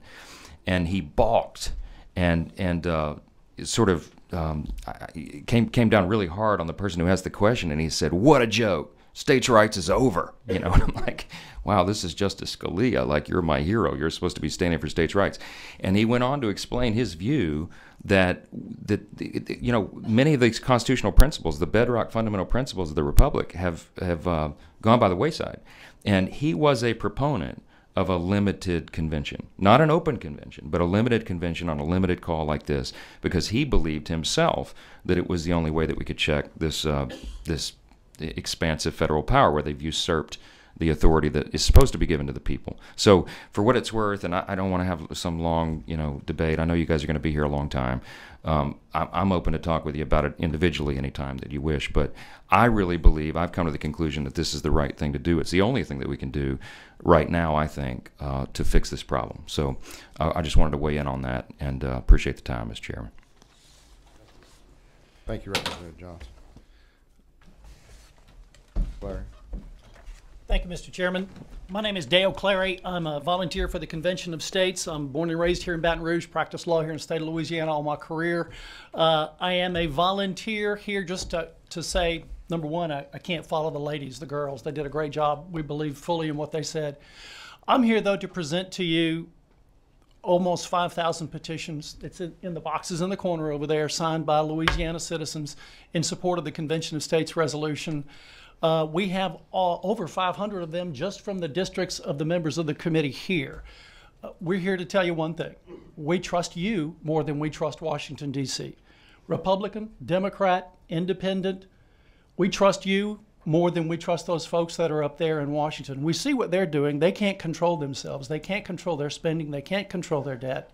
And he balked and and uh, sort of um, came came down really hard on the person who asked the question. And he said, "What a joke! States' rights is over." <laughs> You know, and I'm like, "Wow, this is Justice Scalia. Like you're my hero. You're supposed to be standing for states' rights." And he went on to explain his view that that you know many of these constitutional principles, the bedrock fundamental principles of the republic, have have uh, gone by the wayside. And he was a proponent of a limited convention, not an open convention, but a limited convention on a limited call like this, because he believed himself that it was the only way that we could check this uh, this expansive federal power where they've usurped the authority that is supposed to be given to the people. So, for what it's worth, and I, I don't want to have some long, you know, debate. I know you guys are going to be here a long time. Um, I, I'm open to talk with you about it individually anytime that you wish. But I really believe I've come to the conclusion that this is the right thing to do. It's the only thing that we can do right now, I think, uh, to fix this problem. So, uh, I just wanted to weigh in on that and uh, appreciate the time, Mr. Chairman. Thank you, Representative Johnson. Larry? Thank you, Mr. Chairman. My name is Dale Clary. I'm a volunteer for the Convention of States. I'm born and raised here in Baton Rouge, practiced law here in the state of Louisiana all my career. Uh, I am a volunteer here just to, to say, number one, I, I can't follow the ladies, the girls. They did a great job. We believe fully in what they said. I'm here, though, to present to you almost 5,000 petitions. It's in, in, the boxes in the corner over there, signed by Louisiana citizens in support of the Convention of States resolution. Uh, we have all, over 500 of them just from the districts of the members of the committee here. Uh, we're here to tell you one thing. We trust you more than we trust Washington, D.C. Republican, Democrat, Independent, we trust you more than we trust those folks that are up there in Washington. We see what they're doing. They can't control themselves. They can't control their spending. They can't control their debt.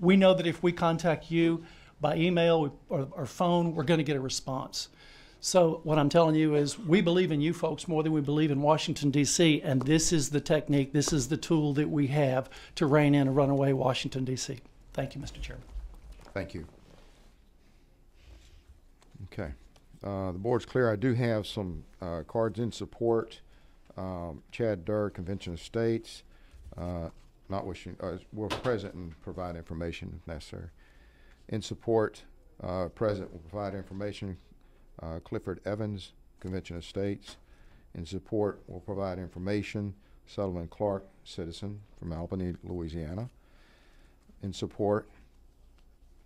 We know that if we contact you by email or, or phone, we're going to get a response. So what I'm telling you is we believe in you folks more than we believe in Washington, D.C., and this is the technique, this is the tool that we have to rein in a runaway Washington, D.C. Thank you, Mr. Chairman. Thank you. Okay. Uh, the board's clear. I do have some uh, cards in support. Um, Chad Durr, Convention of States, uh, not wishing, uh, will present and provide information if necessary. In support, uh, President will provide information. Uh, Clifford Evans, Convention of States. In support, will provide information. Sullivan Clark, citizen from Albany, Louisiana. In support,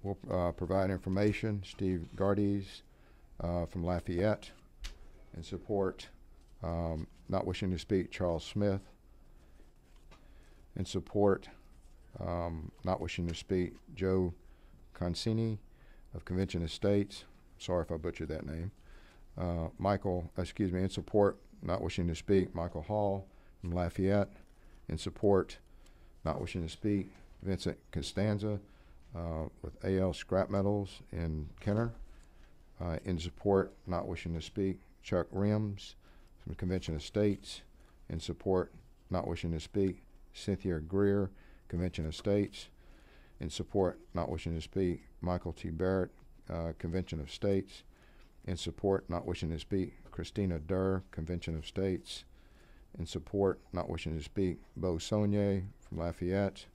will provide information. Steve Gardes, uh, from Lafayette. In support, um, not wishing to speak, Charles Smith. In support, um, not wishing to speak, Joe Consini of Convention of States. Sorry if I butchered that name. Uh, Michael, excuse me, in support, not wishing to speak, Michael Hall from Lafayette. In support, not wishing to speak, Vincent Costanza uh, with AL Scrap Metals in Kenner. Uh, in support, not wishing to speak, Chuck Rims from Convention of States. In support, not wishing to speak, Cynthia Greer, Convention of States. In support, not wishing to speak, Michael T. Barrett, uh, Convention of States. In support, not wishing to speak, Christina Durr, Convention of States. In support, not wishing to speak, Bo Saunier from Lafayette.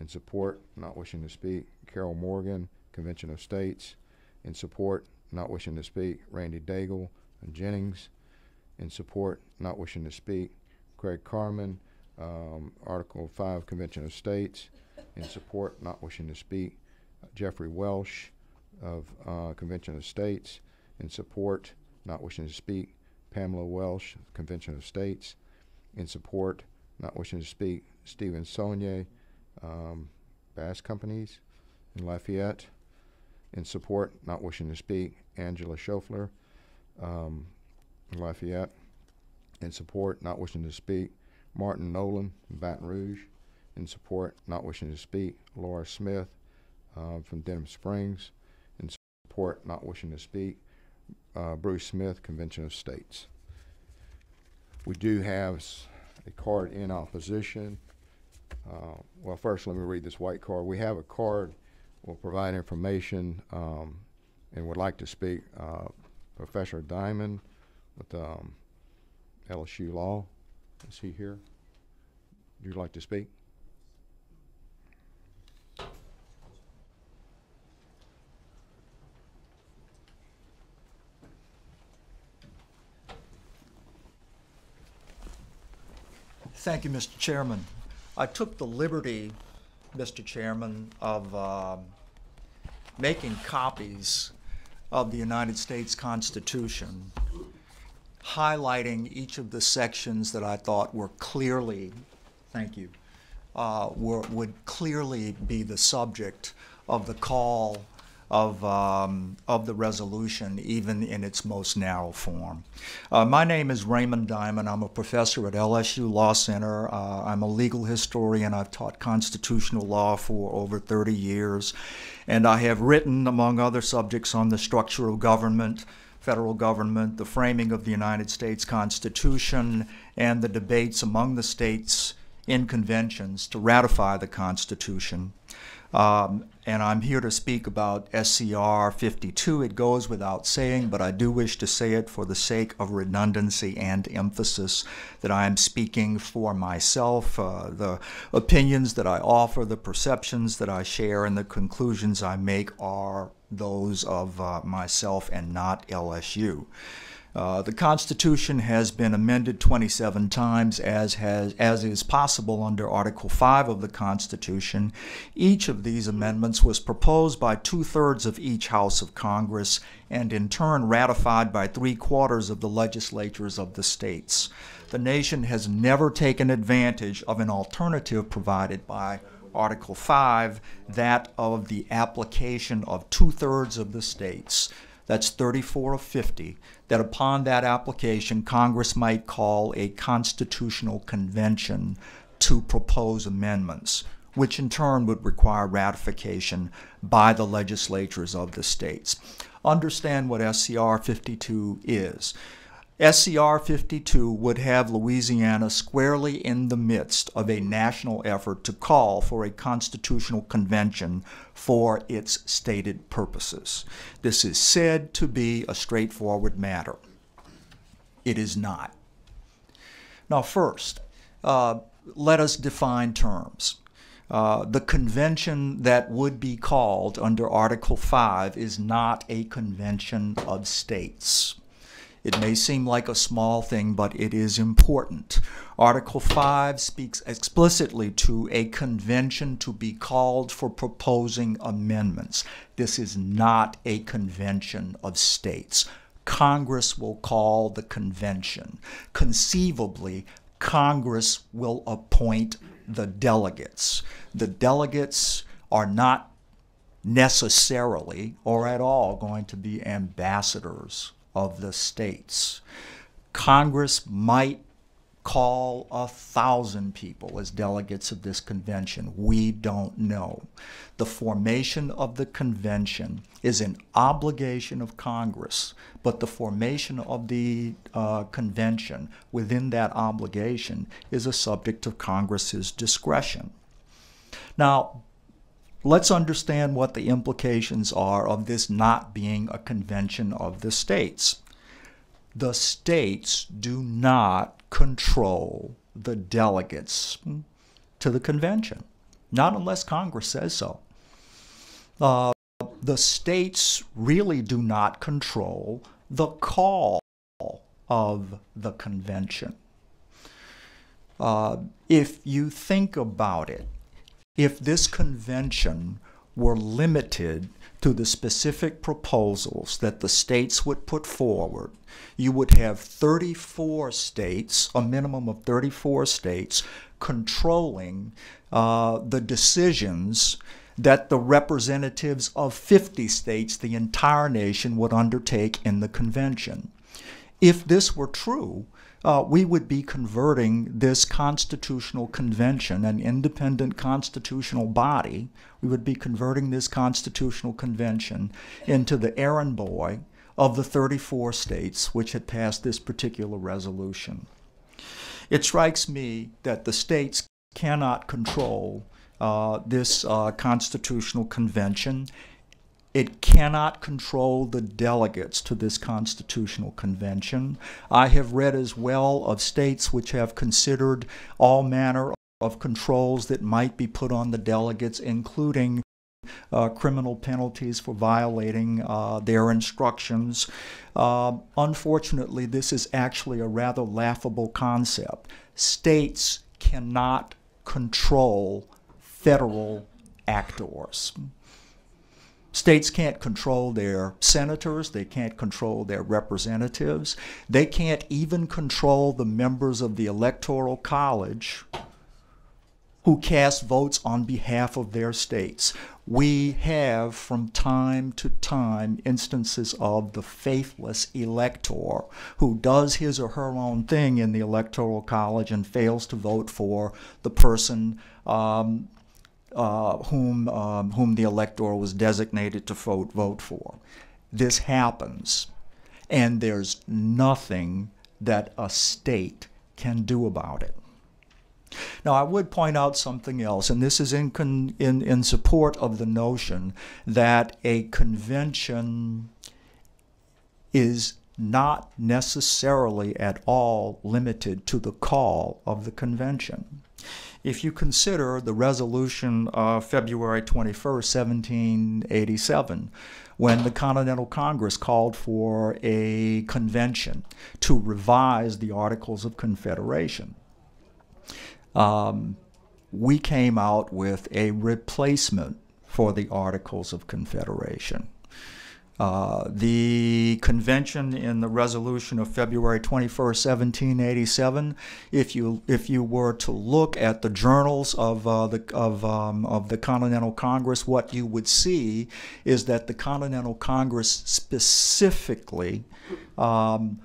In support, not wishing to speak, Carol Morgan, Convention of States. In support, not wishing to speak, Randy Daigle and Jennings. In support, not wishing to speak, Craig Carmen, um, Article 5 Convention of States. In support, not wishing to speak, Jeffrey Welsh of uh, Convention of States. In support, not wishing to speak, Pamela Welsh, Convention of States. In support, not wishing to speak, Stephen Saunier, um, Bass Companies in Lafayette. In support, not wishing to speak, Angela Schofler, um, Lafayette. In support, not wishing to speak, Martin Nolan, Baton Rouge. In support, not wishing to speak, Laura Smith uh, from Denham Springs. Not wishing to speak, uh, Bruce Smith, Convention of States. We do have a card in opposition. Uh, well, first, let me read this white card. We have a card will provide information um, and would like to speak uh, Professor Diamond with um, LSU Law. Is he here? Would you like to speak? Thank you, Mr. Chairman. I took the liberty, Mr. Chairman, of um, making copies of the United States Constitution, highlighting each of the sections that I thought were clearly, thank you, uh, were, would clearly be the subject of the call of, um, of the resolution, even in its most narrow form. Uh, my name is Raymond Diamond. I'm a professor at LSU Law Center. Uh, I'm a legal historian. I've taught constitutional law for over 30 years. And I have written, among other subjects, on the structure of government, federal government, the framing of the United States Constitution, and the debates among the states in conventions to ratify the Constitution. Um, and I'm here to speak about SCR 52. It goes without saying, but I do wish to say it for the sake of redundancy and emphasis that I am speaking for myself. Uh, the opinions that I offer, the perceptions that I share, and the conclusions I make are those of uh, myself and not LSU. Uh, the Constitution has been amended 27 times, as, has, as is possible under Article 5 of the Constitution. Each of these amendments was proposed by two thirds of each House of Congress and in turn ratified by three quarters of the legislatures of the states. The nation has never taken advantage of an alternative provided by Article 5, that of the application of two thirds of the states that's 34 of 50, that upon that application, Congress might call a constitutional convention to propose amendments, which in turn would require ratification by the legislatures of the states. Understand what SCR 52 is. SCR 52 would have Louisiana squarely in the midst of a national effort to call for a constitutional convention for its stated purposes. This is said to be a straightforward matter. It is not. Now, first, uh, let us define terms. Uh, the convention that would be called under Article 5 is not a convention of states. It may seem like a small thing, but it is important. Article 5 speaks explicitly to a convention to be called for proposing amendments. This is not a convention of states. Congress will call the convention. Conceivably, Congress will appoint the delegates. The delegates are not necessarily or at all going to be ambassadors of the states. Congress might call a thousand people as delegates of this convention. We don't know. The formation of the convention is an obligation of Congress, but the formation of the uh, convention within that obligation is a subject of Congress's discretion. Now, let's understand what the implications are of this not being a convention of the states. The states do not control the delegates to the convention, not unless Congress says so. Uh, the states really do not control the call of the convention. Uh, if you think about it, if this convention were limited to the specific proposals that the states would put forward, you would have 34 states, a minimum of 34 states, controlling uh, the decisions that the representatives of 50 states, the entire nation, would undertake in the convention. If this were true, uh, we would be converting this constitutional convention, an independent constitutional body, we would be converting this constitutional convention into the errand boy of the 34 states which had passed this particular resolution. It strikes me that the states cannot control uh, this uh, constitutional convention it cannot control the delegates to this constitutional convention. I have read as well of states which have considered all manner of controls that might be put on the delegates, including uh, criminal penalties for violating uh, their instructions. Uh, unfortunately, this is actually a rather laughable concept. States cannot control federal actors. States can't control their senators, they can't control their representatives, they can't even control the members of the Electoral College who cast votes on behalf of their states. We have from time to time instances of the faithless elector who does his or her own thing in the Electoral College and fails to vote for the person um, uh, whom, um, whom the elector was designated to vote, vote for. This happens, and there's nothing that a state can do about it. Now, I would point out something else, and this is in, in, in support of the notion that a convention is not necessarily at all limited to the call of the convention. If you consider the resolution of February 21st, 1787, when the Continental Congress called for a convention to revise the Articles of Confederation, um, we came out with a replacement for the Articles of Confederation. Uh, the convention in the resolution of February 21st, 1787, if you if you were to look at the journals of uh, the of um, of the Continental Congress, what you would see is that the Continental Congress specifically um,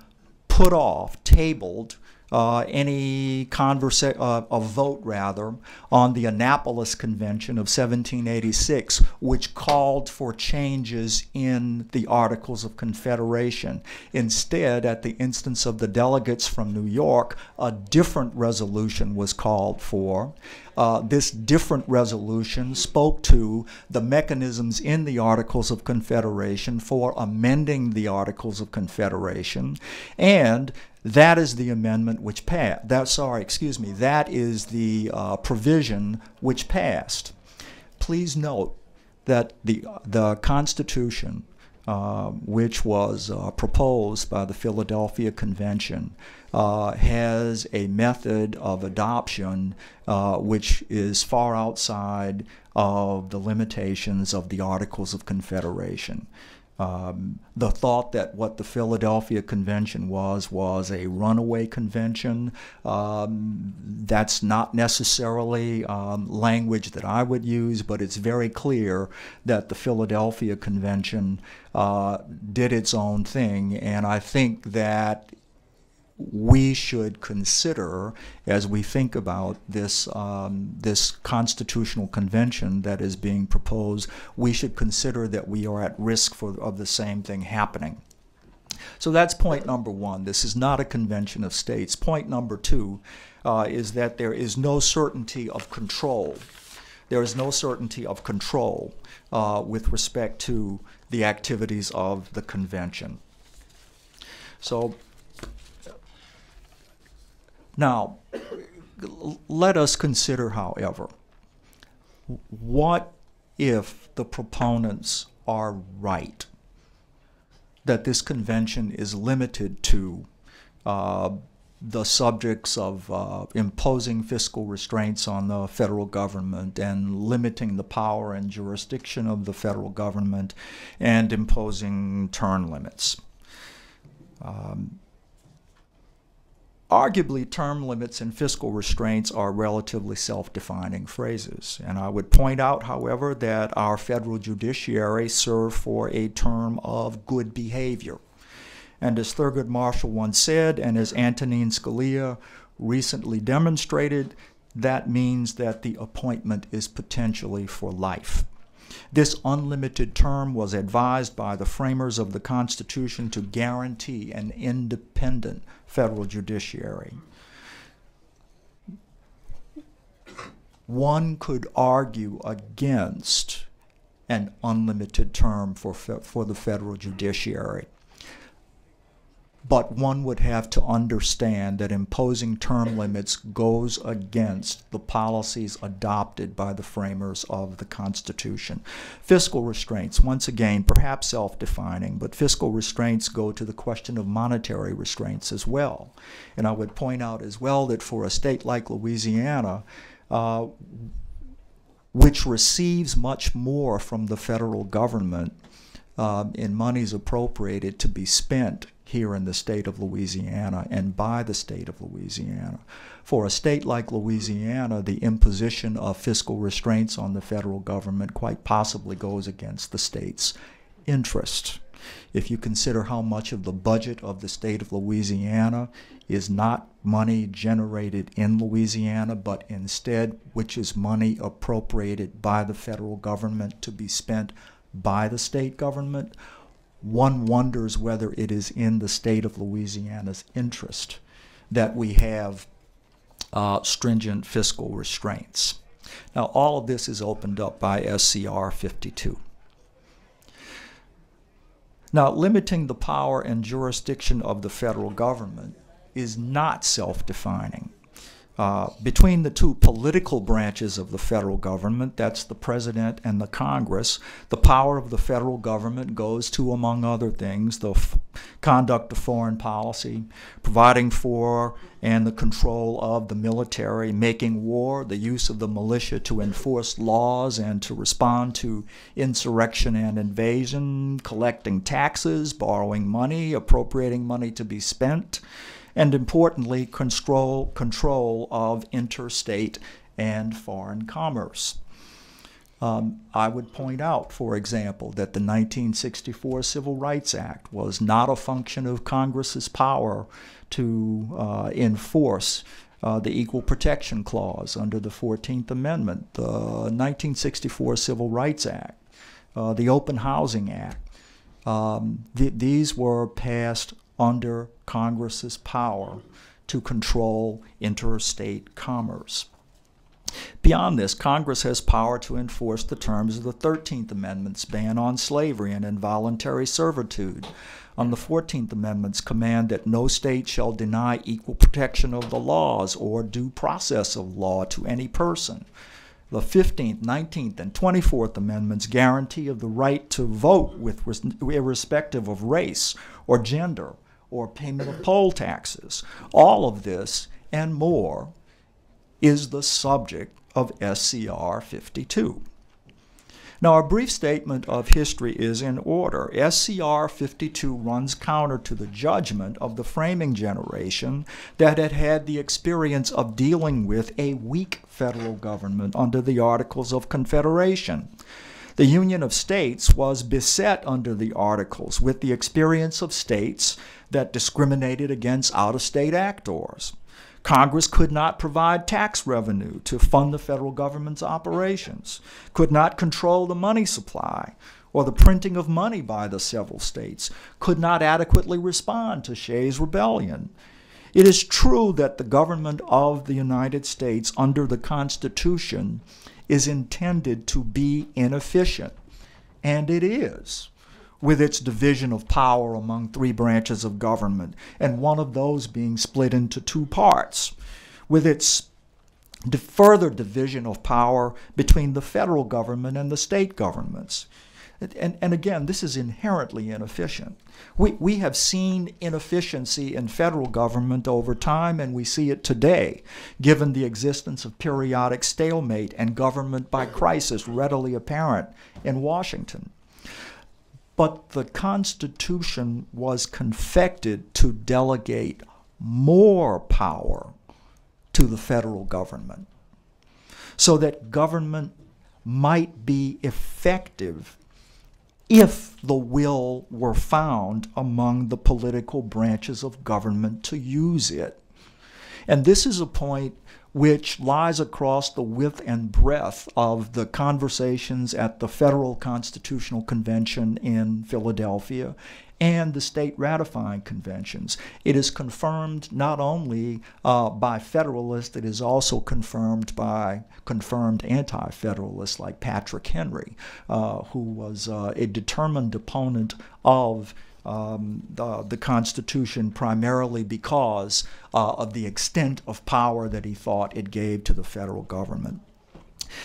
put off, tabled uh, any conversa- uh, a vote rather on the Annapolis Convention of 1786, which called for changes in the Articles of Confederation. Instead, at the instance of the delegates from New York, a different resolution was called for. Uh, this different resolution spoke to the mechanisms in the Articles of Confederation for amending the Articles of Confederation, and that is the amendment which passed. That sorry, excuse me. That is the uh, provision which passed. Please note that the the Constitution, uh, which was uh, proposed by the Philadelphia Convention, uh, has a method of adoption uh, which is far outside of the limitations of the Articles of Confederation. Um, the thought that what the Philadelphia Convention was was a runaway convention. Um, that's not necessarily um, language that I would use, but it's very clear that the Philadelphia Convention uh, did its own thing, and I think that we should consider as we think about this um, this constitutional convention that is being proposed. We should consider that we are at risk for of the same thing happening. So that's point number one. This is not a convention of states. Point number two uh, is that there is no certainty of control. There is no certainty of control uh, with respect to the activities of the convention. So now, let us consider, however, what if the proponents are right that this convention is limited to uh, the subjects of uh, imposing fiscal restraints on the federal government and limiting the power and jurisdiction of the federal government and imposing term limits. Um, Arguably, term limits and fiscal restraints are relatively self defining phrases. And I would point out, however, that our federal judiciary serve for a term of good behavior. And as Thurgood Marshall once said, and as Antonin Scalia recently demonstrated, that means that the appointment is potentially for life. This unlimited term was advised by the framers of the Constitution to guarantee an independent federal judiciary. One could argue against an unlimited term for, for the federal judiciary. But one would have to understand that imposing term limits goes against the policies adopted by the framers of the Constitution. Fiscal restraints, once again, perhaps self defining, but fiscal restraints go to the question of monetary restraints as well. And I would point out as well that for a state like Louisiana, uh, which receives much more from the federal government um, in monies appropriated to be spent here in the state of Louisiana and by the state of Louisiana. For a state like Louisiana, the imposition of fiscal restraints on the federal government quite possibly goes against the state's interest. If you consider how much of the budget of the state of Louisiana is not money generated in Louisiana, but instead which is money appropriated by the federal government to be spent by the state government, one wonders whether it is in the state of Louisiana's interest that we have uh, stringent fiscal restraints. Now, all of this is opened up by SCR 52. Now, limiting the power and jurisdiction of the federal government is not self defining. Uh, between the two political branches of the federal government, that's the president and the Congress, the power of the federal government goes to, among other things, the conduct of foreign policy, providing for and the control of the military, making war, the use of the militia to enforce laws and to respond to insurrection and invasion, collecting taxes, borrowing money, appropriating money to be spent and importantly, control, control of interstate and foreign commerce. Um, I would point out, for example, that the 1964 Civil Rights Act was not a function of Congress's power to uh, enforce uh, the Equal Protection Clause under the 14th Amendment, the 1964 Civil Rights Act, uh, the Open Housing Act. Um, th- these were passed under Congress's power to control interstate commerce. Beyond this, Congress has power to enforce the terms of the 13th Amendment's ban on slavery and involuntary servitude, on the 14th Amendment's command that no state shall deny equal protection of the laws or due process of law to any person. The 15th, 19th, and 24th Amendments guarantee of the right to vote with irrespective of race or gender or payment of poll taxes. All of this and more is the subject of SCR 52. Now, a brief statement of history is in order. SCR 52 runs counter to the judgment of the framing generation that had had the experience of dealing with a weak federal government under the Articles of Confederation. The Union of States was beset under the Articles with the experience of states that discriminated against out of state actors. Congress could not provide tax revenue to fund the federal government's operations, could not control the money supply or the printing of money by the several states, could not adequately respond to Shays' rebellion. It is true that the government of the United States under the Constitution is intended to be inefficient. And it is, with its division of power among three branches of government, and one of those being split into two parts, with its further division of power between the federal government and the state governments. And, and again, this is inherently inefficient. We, we have seen inefficiency in federal government over time, and we see it today, given the existence of periodic stalemate and government by crisis readily apparent in Washington. But the Constitution was confected to delegate more power to the federal government so that government might be effective if the will were found among the political branches of government to use it. And this is a point which lies across the width and breadth of the conversations at the Federal Constitutional Convention in Philadelphia and the state ratifying conventions. It is confirmed not only uh, by Federalists, it is also confirmed by confirmed anti Federalists like Patrick Henry, uh, who was uh, a determined opponent of. Um, the, the, Constitution primarily because uh, of the extent of power that he thought it gave to the federal government.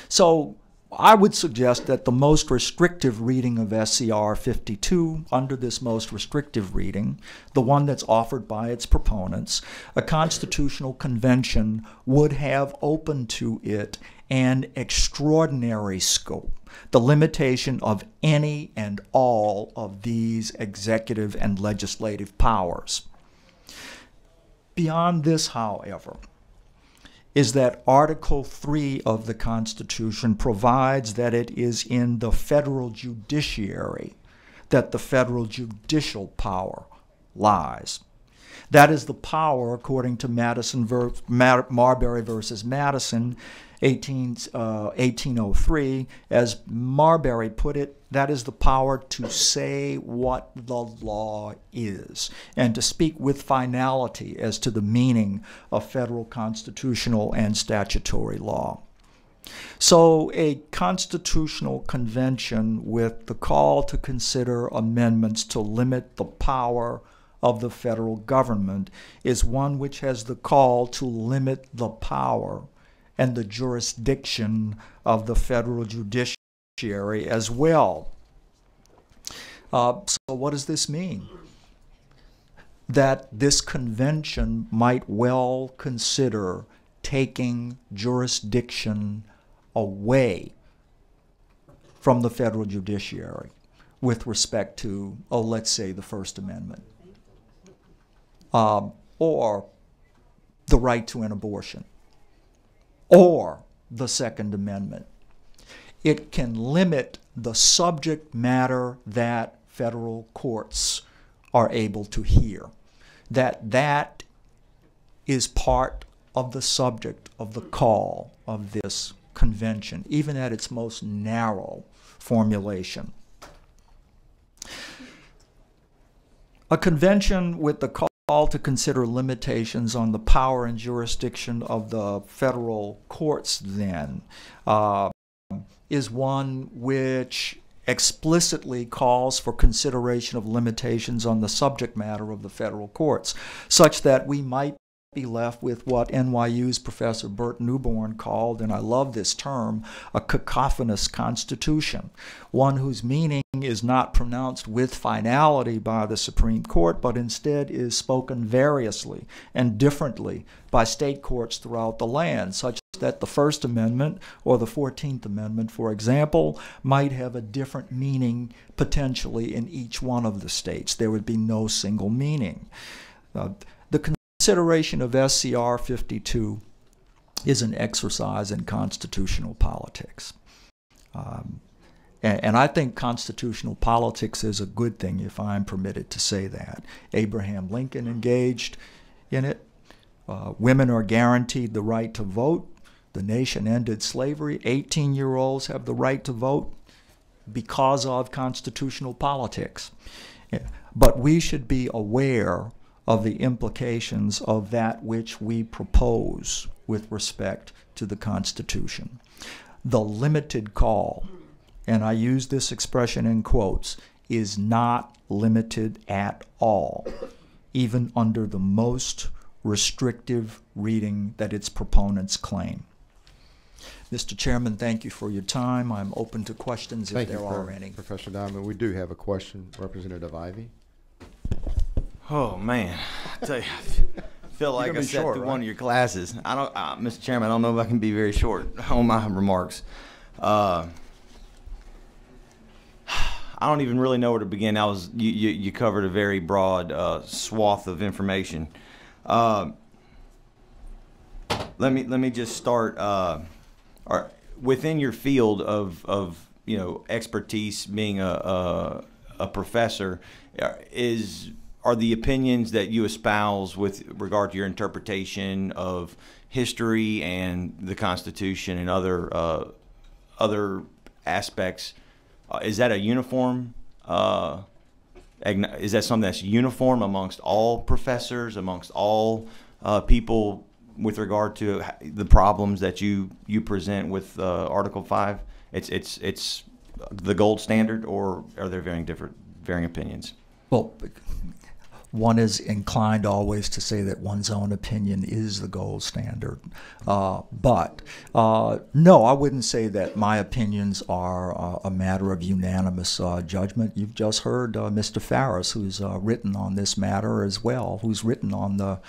So I would suggest that the most restrictive reading of SCR 52, under this most restrictive reading, the one that's offered by its proponents, a constitutional convention would have open to it an extraordinary scope, the limitation of any and all of these executive and legislative powers. Beyond this, however, is that Article 3 of the Constitution provides that it is in the federal judiciary that the federal judicial power lies. That is the power, according to Madison ver- Mar- Marbury versus Madison, 18, uh, 1803. As Marbury put it, that is the power to say what the law is and to speak with finality as to the meaning of federal constitutional and statutory law. So, a constitutional convention with the call to consider amendments to limit the power of the federal government is one which has the call to limit the power and the jurisdiction of the federal judiciary as well. Uh, so, what does this mean? That this convention might well consider taking jurisdiction away from the federal judiciary with respect to, oh, let's say, the First Amendment, um, or the right to an abortion, or the Second Amendment. It can limit the subject matter that federal courts are able to hear. That that is part of the subject of the call of this convention, even at its most narrow formulation. A convention with the call to consider limitations on the power and jurisdiction of the federal courts, then, uh, is one which explicitly calls for consideration of limitations on the subject matter of the federal courts, such that we might be left with what NYU's Professor Burt Neuborne called, and I love this term, a cacophonous constitution, one whose meaning is not pronounced with finality by the Supreme Court, but instead is spoken variously and differently by state courts throughout the land, such that the First Amendment or the 14th Amendment, for example, might have a different meaning potentially in each one of the states. There would be no single meaning. Uh, the consideration of SCR 52 is an exercise in constitutional politics. Um, and, and, I think constitutional politics is a good thing, if I'm permitted to say that. Abraham Lincoln engaged in it. Uh, women are guaranteed the right to vote. The nation ended slavery. 18 year olds have the right to vote because of constitutional politics. But we should be aware of the implications of that which we propose with respect to the Constitution. The limited call, and I use this expression in quotes, is not limited at all, even under the most restrictive reading that its proponents claim. Mr. Chairman, thank you for your time. I'm open to questions Thank if there you, are any. Professor Diamond. We do have a question, Representative Ivey. Oh man, I tell you, I feel like I sat short, through right? one of your classes. I don't, uh, Mr. Chairman. I don't know if I can be very short on my remarks. Uh, I don't even really know where to begin. I was you, you, you covered a very broad uh, swath of information. Uh, let me let me just start. Uh, are, within your field of, of you know expertise, being a, a, a professor, uh, is are the opinions that you espouse with regard to your interpretation of history and the Constitution and other uh, other aspects? Uh, is that a uniform? Uh, is that something that's uniform amongst all professors, amongst all uh, people with regard to the problems that you you present with uh, Article Five? It's it's it's the gold standard, or are there varying different varying opinions? Well, one is inclined always to say that one's own opinion is the gold standard. Uh, but uh, no, I wouldn't say that my opinions are uh, a matter of unanimous uh, judgment. You've just heard uh, Mr. Farris, who's uh, written on this matter as well, who's written on the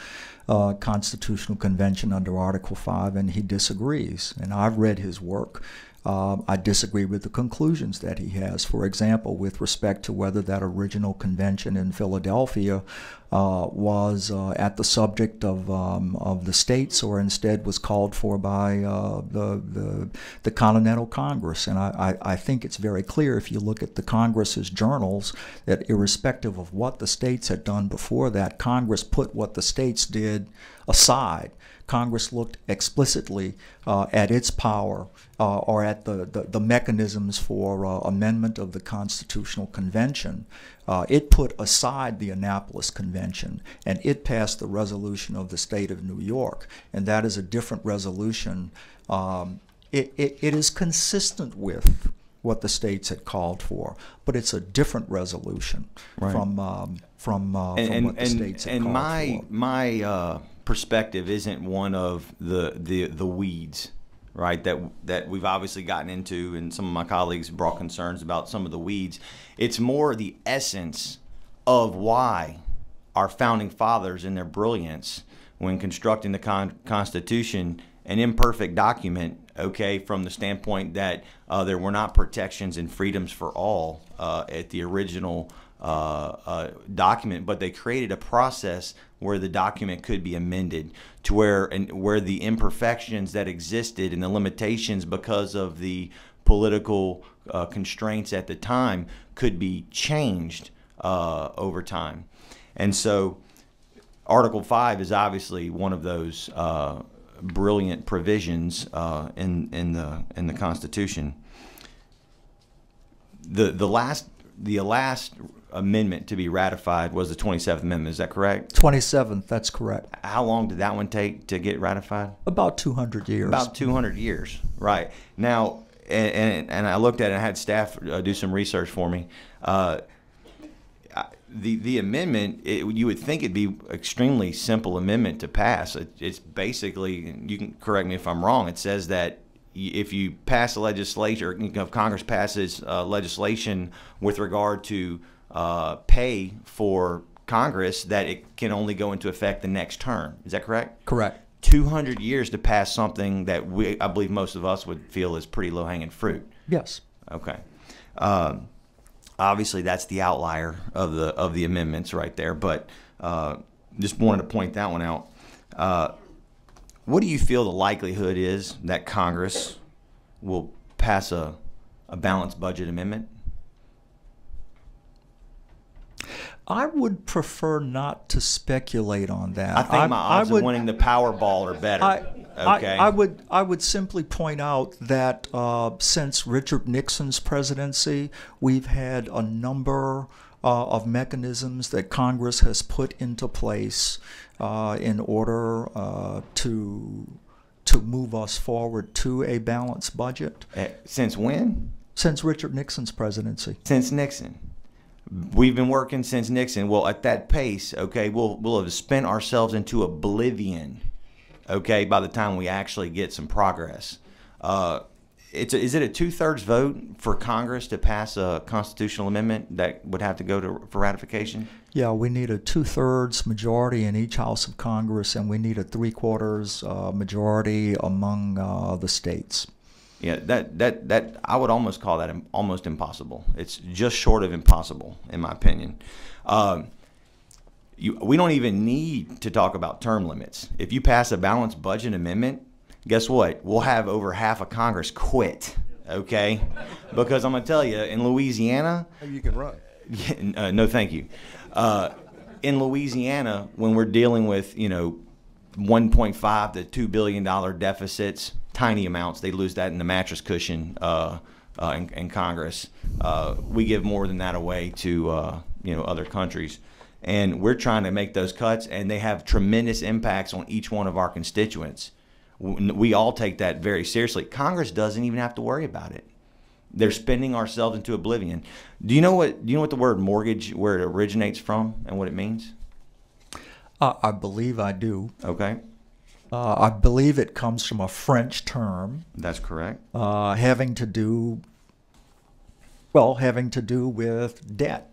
Constitutional Convention under Article 5, and he disagrees. And I've read his work. Um, I disagree with the conclusions that he has. For example, with respect to whether that original convention in Philadelphia uh, was uh, at the subject of um, of the states, or instead was called for by uh, the, the, the Continental Congress. And I, I, I think it's very clear if you look at the Congress's journals that irrespective of what the states had done before that, Congress put what the states did aside. Congress looked explicitly uh, at its power uh, or at the, the, the mechanisms for uh, amendment of the Constitutional Convention. Uh, it put aside the Annapolis Convention and it passed the resolution of the state of New York. And that is a different resolution. Um, it, it, it is consistent with what the states had called for, but it's a different resolution Right. from um, from, uh, and, from what the and, states had and called my for. my uh, perspective isn't one of the, the the weeds, right? That that we've obviously gotten into, and some of my colleagues brought concerns about some of the weeds. It's more the essence of why our founding fathers, in their brilliance, when constructing the con- Constitution, an imperfect document, okay, from the standpoint that uh, there were not protections and freedoms for all uh, at the original uh, uh, document, but they created a process where the document could be amended to where and where the imperfections that existed and the limitations because of the political uh, constraints at the time could be changed uh, over time, and so. Article 5 is obviously one of those uh, brilliant provisions uh, in, in, the, in the Constitution. The, the, last, the last amendment to be ratified was the 27th Amendment, is that correct? 27th, that's correct. How long did that one take to get ratified? About 200 years. About 200 years, right. Now, and, and, and I looked at it, I had staff uh, do some research for me. Uh, the, the amendment, it, you would think it'd be extremely simple amendment to pass. It, it's basically, you can correct me if I'm wrong, it says that if you pass a legislature, if Congress passes uh, legislation with regard to uh, pay for Congress, that it can only go into effect the next term. Is that correct? Correct. 200 years to pass something that we, I believe most of us would feel is pretty low hanging fruit. Yes. Okay. Um, obviously, that's the outlier of the of the amendments right there. But uh, just wanted to point that one out. Uh, what do you feel the likelihood is that Congress will pass a, a balanced budget amendment? I would prefer not to speculate on that. I think my odds would, of winning the Powerball are better. I, okay. I, I would I would simply point out that uh, since Richard Nixon's presidency, we've had a number uh, of mechanisms that Congress has put into place uh, in order uh, to to move us forward to a balanced budget. Eh, Since when? Since Richard Nixon's presidency. Since Nixon. We've been working since Nixon. Well, at that pace, okay, we'll we'll have spent ourselves into oblivion, okay, by the time we actually get some progress. Uh, it's a, is it a two thirds vote for Congress to pass a constitutional amendment that would have to go to for ratification? Yeah, we need a two-thirds majority in each House of Congress, and we need a three-quarters uh, majority among uh, the states. Yeah, that that that I would almost call that almost impossible. It's just short of impossible, in my opinion. Um, you, we don't even need to talk about term limits. If you pass a balanced budget amendment, guess what? We'll have over half of Congress quit. Okay, because I'm gonna tell you, in Louisiana, you can run. yeah, <laughs> uh, no, thank you. Uh, in Louisiana, when we're dealing with you know 1.5 to 2 billion dollar deficits, tiny amounts, they lose that in the mattress cushion uh, uh, in, in Congress. Uh, we give more than that away to uh, you know other countries, and we're trying to make those cuts, and they have tremendous impacts on each one of our constituents. We all take that very seriously. Congress doesn't even have to worry about it they're spending ourselves into oblivion. Do you know what? Do you know what the word mortgage where it originates from and what it means? Uh, I believe I do. Okay, Uh, I believe it comes from a French term that's correct. uh, having to do, well, having to do with debt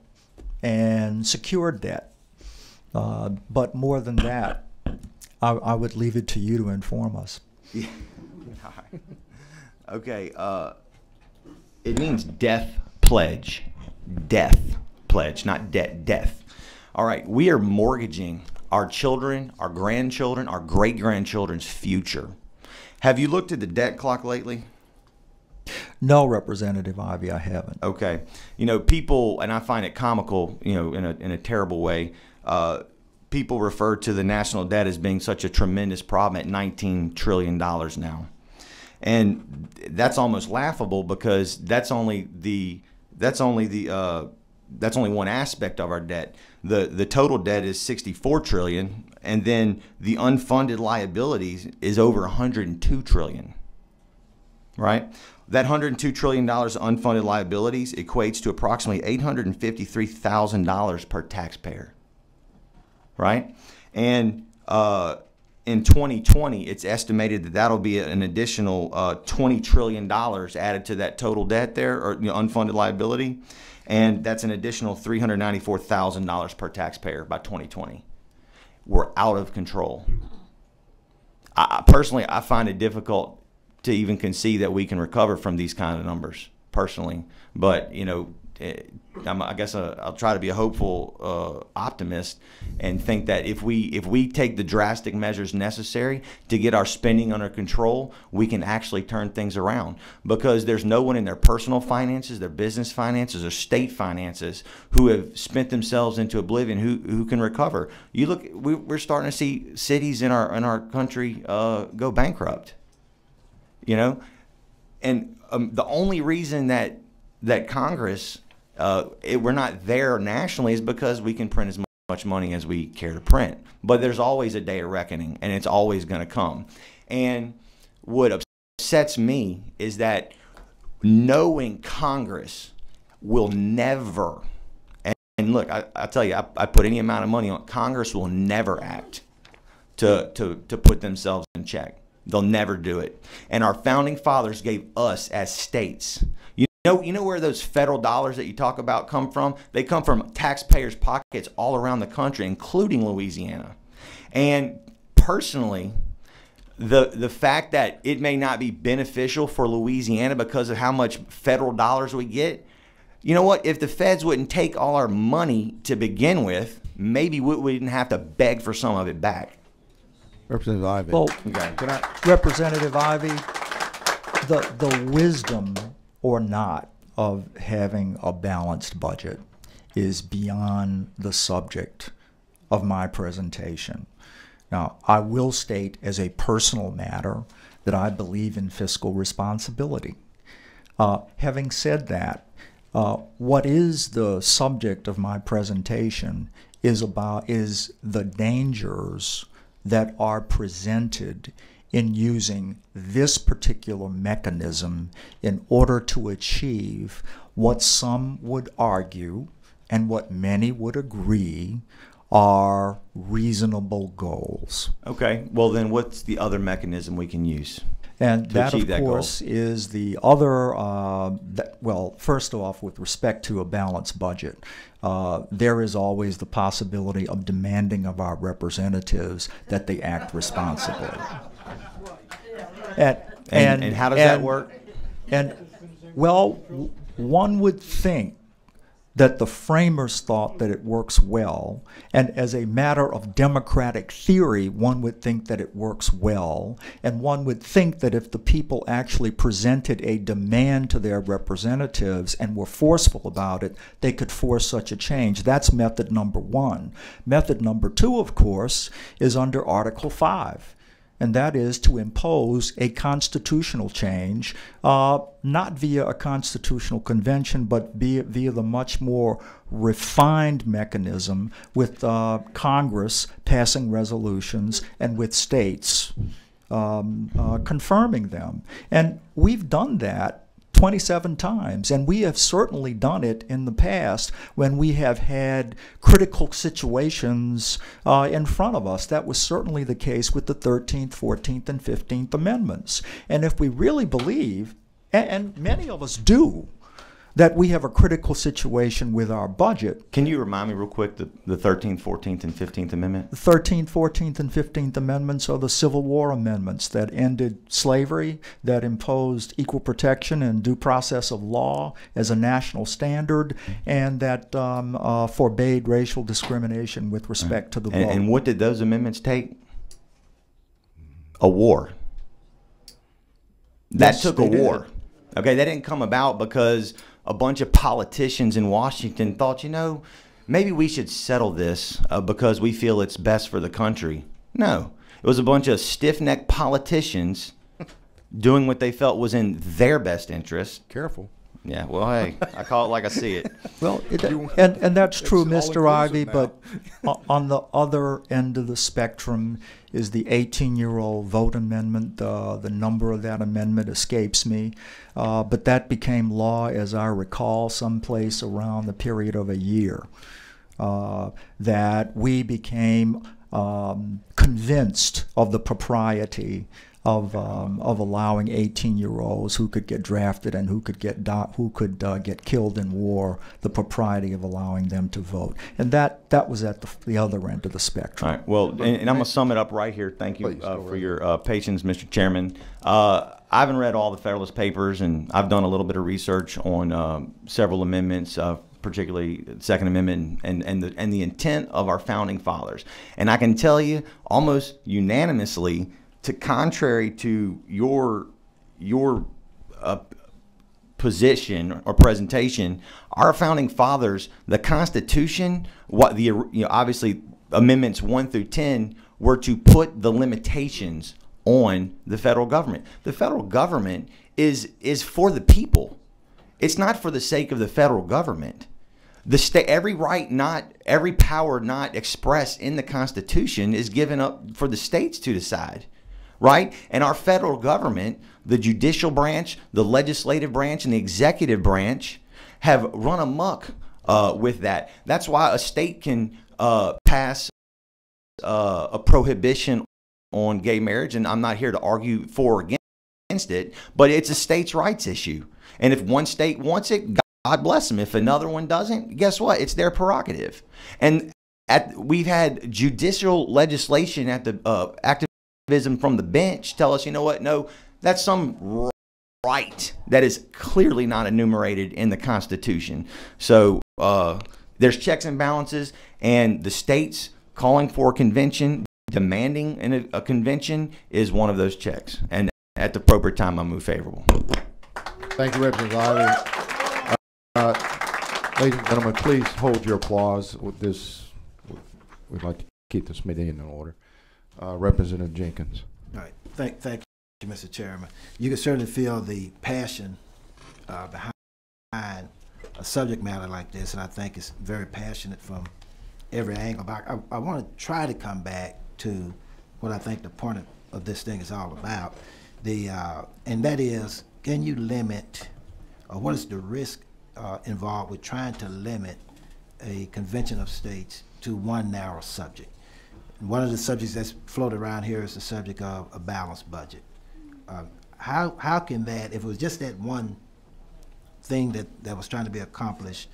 and secured debt. Uh, but more than that, I, I would leave it to you to inform us. Yeah. <laughs> okay. Uh, it means death pledge. Death pledge, not debt. Death. All right. We are mortgaging our children, our grandchildren, our great grandchildren's future. Have you looked at the debt clock lately? No, Representative Ivey, I haven't. Okay. You know, people, and I find it comical, you know, in a, in a terrible way. Uh, people refer to the national debt as being such a tremendous problem at $19 trillion now. And that's almost laughable because that's only the, that's only the, uh, that's only one aspect of our debt. The, the total debt is 64 trillion and then the unfunded liabilities is over 102 trillion right? That $102 trillion of unfunded liabilities equates to approximately $853,000 per taxpayer, right? And uh, in 2020, it's estimated that that'll be an additional uh, $20 trillion added to that total debt there, or you know, unfunded liability. And that's an additional $394,000 per taxpayer by 2020. We're out of control. I, personally, I find it difficult to even concede that we can recover from these kind of numbers personally. But you know, it, I'm, I guess uh, I'll try to be a hopeful uh, optimist and think that if we if we take the drastic measures necessary to get our spending under control, we can actually turn things around. Because there's no one in their personal finances, their business finances, or state finances who have spent themselves into oblivion who who can recover. You look, we, we're starting to see cities in our in our country uh, go bankrupt you know and um, the only reason that that congress uh, it, we're not there nationally is because we can print as much money as we care to print but there's always a day of reckoning and it's always going to come and what upsets me is that knowing congress will never and, and look I, I tell you I, I put any amount of money on congress will never act to, to, to put themselves in check They'll never do it. And our founding fathers gave us as states. You know, you know where those federal dollars that you talk about come from? They come from taxpayers' pockets all around the country, including Louisiana. And personally, the the fact that it may not be beneficial for Louisiana because of how much federal dollars we get, you know what? If the feds wouldn't take all our money to begin with, maybe we wouldn't have to beg for some of it back. Representative Ivey. Well, okay. Can I, Representative Ivey, the, the wisdom or not of having a balanced budget is beyond the subject of my presentation. Now, I will state as a personal matter that I believe in fiscal responsibility. Uh, having said that, uh, what is the subject of my presentation is about is the dangers that are presented in using this particular mechanism in order to achieve what some would argue and what many would agree are reasonable goals. Okay, well then what's the other mechanism we can use? And to that, of that goal? course, is the other, uh, that, well, first off, with respect to a balanced budget, uh, there is always the possibility of demanding of our representatives that they act responsibly. And, And- and how does that work? And, well, one would think that the framers thought that it works well, and as a matter of democratic theory, one would think that it works well, and one would think that if the people actually presented a demand to their representatives and were forceful about it, they could force such a change. That's method number one. Method number two, of course, is under Article 5 and that is to impose a constitutional change, uh, not via a constitutional convention, but via, via the much more refined mechanism with uh, Congress passing resolutions and with states um, uh, confirming them. And we've done that 27 times. And we have certainly done it in the past when we have had critical situations uh, in front of us. That was certainly the case with the 13th, 14th, and 15th Amendments. And if we really believe, and, and many of us do, that we have a critical situation with our budget. Can you remind me real quick the, the 13th, 14th, and 15th Amendment? The 13th, 14th, and 15th Amendments are the Civil War amendments that ended slavery, that imposed equal protection and due process of law as a national standard, and that um, uh, forbade racial discrimination with respect to the And, vote. and what did those amendments take? A war. That Yes, took a did. war. Okay, that didn't come about because a bunch of politicians in Washington thought, you know, maybe we should settle this uh, because we feel it's best for the country. No, it was a bunch of stiff necked politicians <laughs> doing what they felt was in their best interest. Careful. Yeah, well, hey, I call it like I see it. <laughs> Well, it, and, and that's true, Mr. Ivey, but on the other end of the spectrum is the 18-year-old vote amendment. Uh, the number of that amendment escapes me, uh, but that became law, as I recall, someplace around the period of a year. Uh, that we became um, convinced of the propriety of um, of allowing 18-year-olds who could get drafted and who could get do- who could uh, get killed in war, the propriety of allowing them to vote, and that that was at the, the other end of the spectrum. All right. Well, and, and I'm gonna sum it up right here. Thank you uh, for right your uh, patience, Mr. Chairman. Uh, I haven't read all the Federalist Papers, and I've done a little bit of research on um, several amendments, uh, particularly the Second Amendment and and the and the intent of our founding fathers. And I can tell you, almost unanimously, to contrary to your your uh, position or presentation, our founding fathers, the Constitution, what the you know obviously amendments one through ten were to put the limitations on the federal government. The federal government is is for the people. It's not for the sake of the federal government. The state, every right not, every power not expressed in the Constitution is given up for the states to decide right? And our federal government, the judicial branch, the legislative branch, and the executive branch have run amok uh, with that. That's why a state can uh, pass uh, a prohibition on gay marriage, and I'm not here to argue for or against it, but it's a states' rights issue. And if one state wants it, God bless them. If another one doesn't, guess what? It's their prerogative. And at, we've had judicial legislation at the uh, active from the bench tell us, you know what? No, that's some right that is clearly not enumerated in the Constitution. So uh, there's checks and balances, and the states calling for a convention, demanding an, a convention, is one of those checks. And at the appropriate time, I move favorable. Thank you, Representative. Uh, uh, Ladies and gentlemen, please hold your applause with this. We'd like to keep this meeting in order. Uh, Representative Jenkins. All right, thank, thank you, Mr. Chairman. You can certainly feel the passion uh, behind a subject matter like this, and I think it's very passionate from every angle. But I, I want to try to come back to what I think the point of, of this thing is all about. The uh, and that is, can you limit, or what is the risk uh, involved with trying to limit a convention of states to one narrow subject? One of the subjects that's floated around here is the subject of a balanced budget. Um, how, how can that, if it was just that one thing that, that was trying to be accomplished,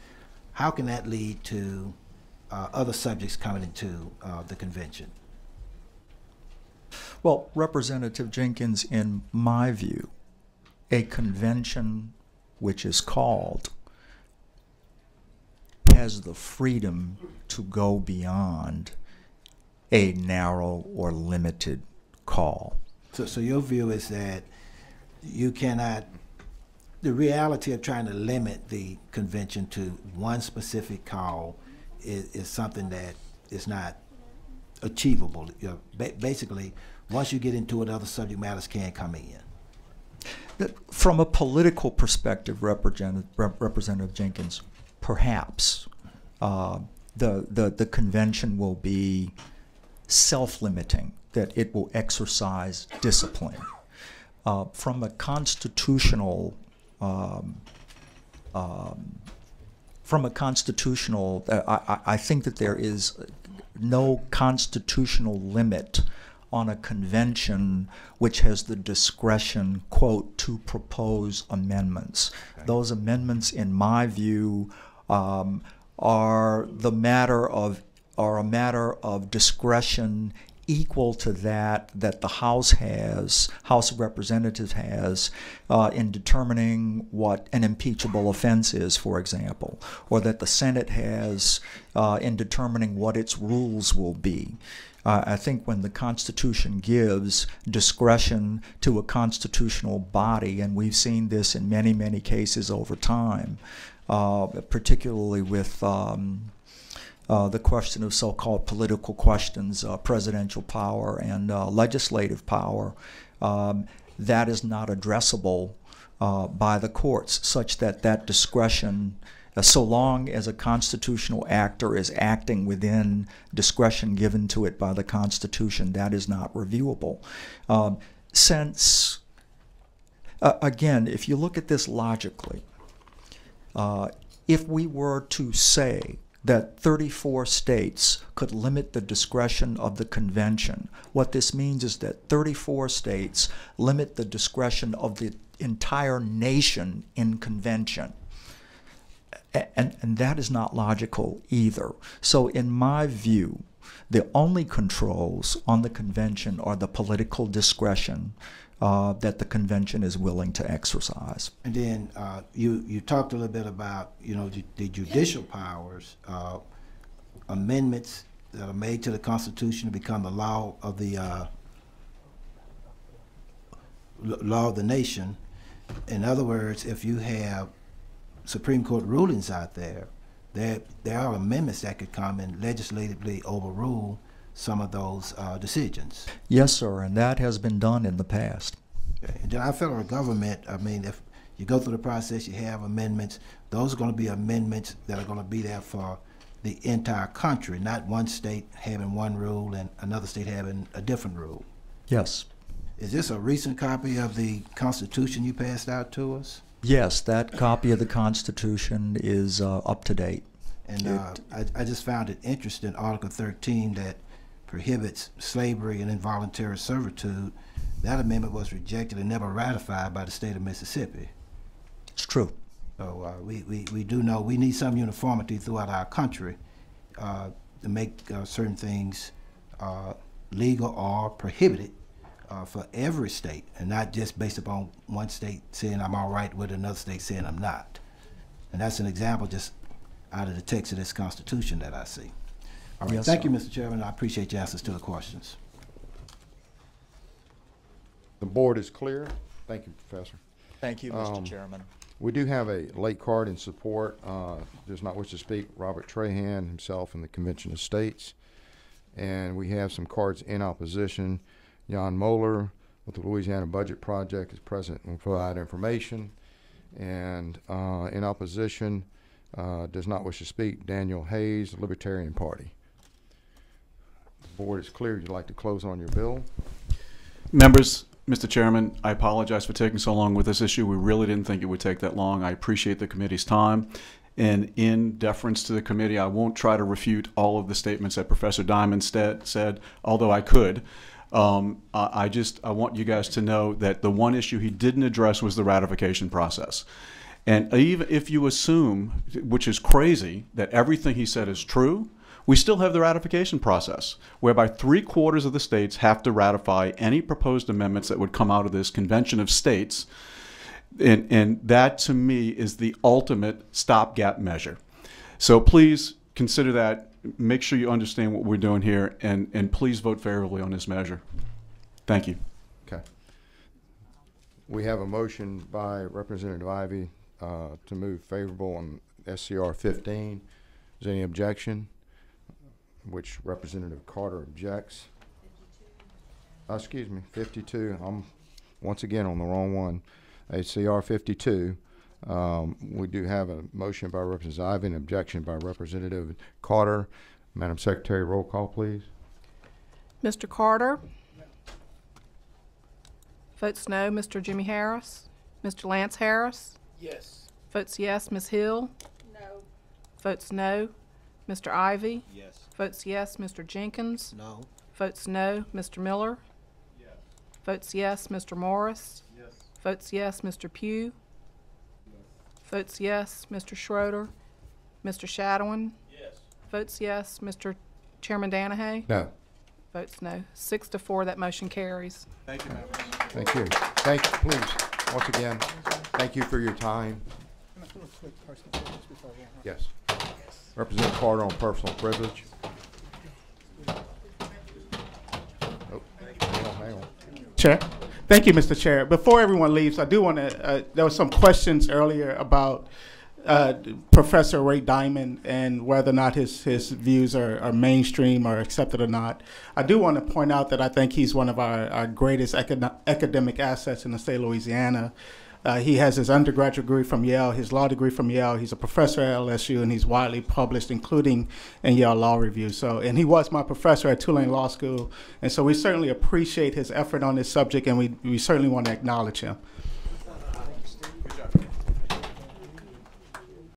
how can that lead to uh, other subjects coming into uh, the convention? Well, Representative Jenkins, in my view, a convention which is called has the freedom to go beyond a narrow or limited call. So, so your view is that you cannot, the reality of trying to limit the convention to one specific call is, is something that is not achievable. You know, ba- basically, once you get into it, other subject matters can come in. From a political perspective, Representative, Rep- Representative Jenkins, perhaps uh, the, the, the convention will be self-limiting, that it will exercise discipline. Uh, from a constitutional um, um, from a constitutional, uh, I, I think that there is no constitutional limit on a convention which has the discretion, quote, to propose amendments. Those amendments, in my view, um, are the matter of are a matter of discretion equal to that that the House has, House of Representatives has, uh, in determining what an impeachable offense is, for example, or that the Senate has uh, in determining what its rules will be. Uh, I think when the Constitution gives discretion to a constitutional body, and we've seen this in many, many cases over time, uh, particularly with um, uh, the question of so-called political questions, uh, presidential power and uh, legislative power, um, that is not addressable uh, by the courts, such that that discretion, uh, so long as a constitutional actor is acting within discretion given to it by the Constitution, that is not reviewable. Um, since, uh, again, if you look at this logically, if we were to say that 34 states could limit the discretion of the convention, what this means is that 34 states limit the discretion of the entire nation in convention. And, and that is not logical either. So, in my view, the only controls on the convention are the political discretion uh, that the convention is willing to exercise. And then uh, you you talked a little bit about you know the, the judicial powers, uh, amendments that are made to the Constitution to become the law of the uh, law of the nation. In other words, if you have Supreme Court rulings out there, there there are amendments that could come and legislatively overrule some of those uh, decisions. Yes, sir, and that has been done in the past. And then our federal government, I mean, if you go through the process, you have amendments, those are gonna be amendments that are gonna be there for the entire country, not one state having one rule and another state having a different rule. Yes. Is this a recent copy of the Constitution you passed out to us? Yes, that copy of the Constitution is uh, up to date. And uh, I, I just found it interesting, Article 13, that prohibits slavery and involuntary servitude. That amendment was rejected and never ratified by the state of Mississippi. It's true. So uh, we, we, we do know we need some uniformity throughout our country uh, to make uh, certain things uh, legal or prohibited uh, for every state, and not just based upon one state saying I'm all right with another state saying I'm not. And that's an example just out of the text of this Constitution that I see. All right, Yes, thank sir. you, Mr. Chairman. I appreciate your answers to the questions. The board is clear. Thank you, Professor. Thank you, Um, Mr. Chairman. We do have a late card in support, uh, does not wish to speak, Robert Trahan himself in the Convention of States. And we have some cards in opposition. Jan Moller with the Louisiana Budget Project is present and will provide information. And, uh, in opposition, uh, does not wish to speak, Daniel Hayes, Libertarian Party. The board is clear. you'd you like to close on your bill? Members, Mr. Chairman, I apologize for taking so long with this issue. We really didn't think it would take that long. I appreciate the committee's time. And in deference to the committee, I won't try to refute all of the statements that Professor Diamond said, although I could. Um, I just, I want you guys to know that the one issue he didn't address was the ratification process. And even if you assume, which is crazy, that everything he said is true, we still have the ratification process, whereby three quarters of the states have to ratify any proposed amendments that would come out of this convention of states. And, and that to me is the ultimate stopgap measure. So please consider that. Make sure you understand what we're doing here, and, and please vote favorably on this measure. Thank you. Okay. We have a motion by Representative Ivey uh, to move favorable on SCR 15. Is there any objection? Which Representative Carter objects. Uh, Excuse me, 52. I'm once again on the wrong one. SCR 52. Um, We do have a motion by Representative Ivey and objection by Representative Carter. Madam Secretary, roll call, please. Mr. Carter? Votes no. Mr. Jimmy Harris? Mr. Lance Harris? Yes. Votes yes, Ms. Hill. No. Votes no, Mr. Ivey. Yes. Votes yes, Mr. Jenkins. No. Votes no, Mr. Miller. Yes. Votes yes, Mr. Morris. Yes. Votes yes, Mr. Pugh. Votes yes, Mr. Schroder. Mr. Shadoin. Yes. Votes yes, Mr. Chairman Danahay. No. Votes no. Six to four, that motion carries. Thank you. Thank you. Thank, you, please, once again, thank you for your time. Yes. Representative Carter on personal privilege. Oh, hang on, hang on. Chair. Thank you, Mr. Chair. Before everyone leaves, I do want to, uh, there were some questions earlier about uh, Professor Ray Diamond and whether or not his, his views are, are mainstream or accepted or not. I do want to point out that I think he's one of our, our greatest acad- academic assets in the state of Louisiana. Uh, he has his undergraduate degree from Yale, his law degree from Yale. He's a professor at LSU, and he's widely published, including in Yale Law Review. So, and he was my professor at Tulane Law School, and so we certainly appreciate his effort on this subject, and we, we certainly want to acknowledge him.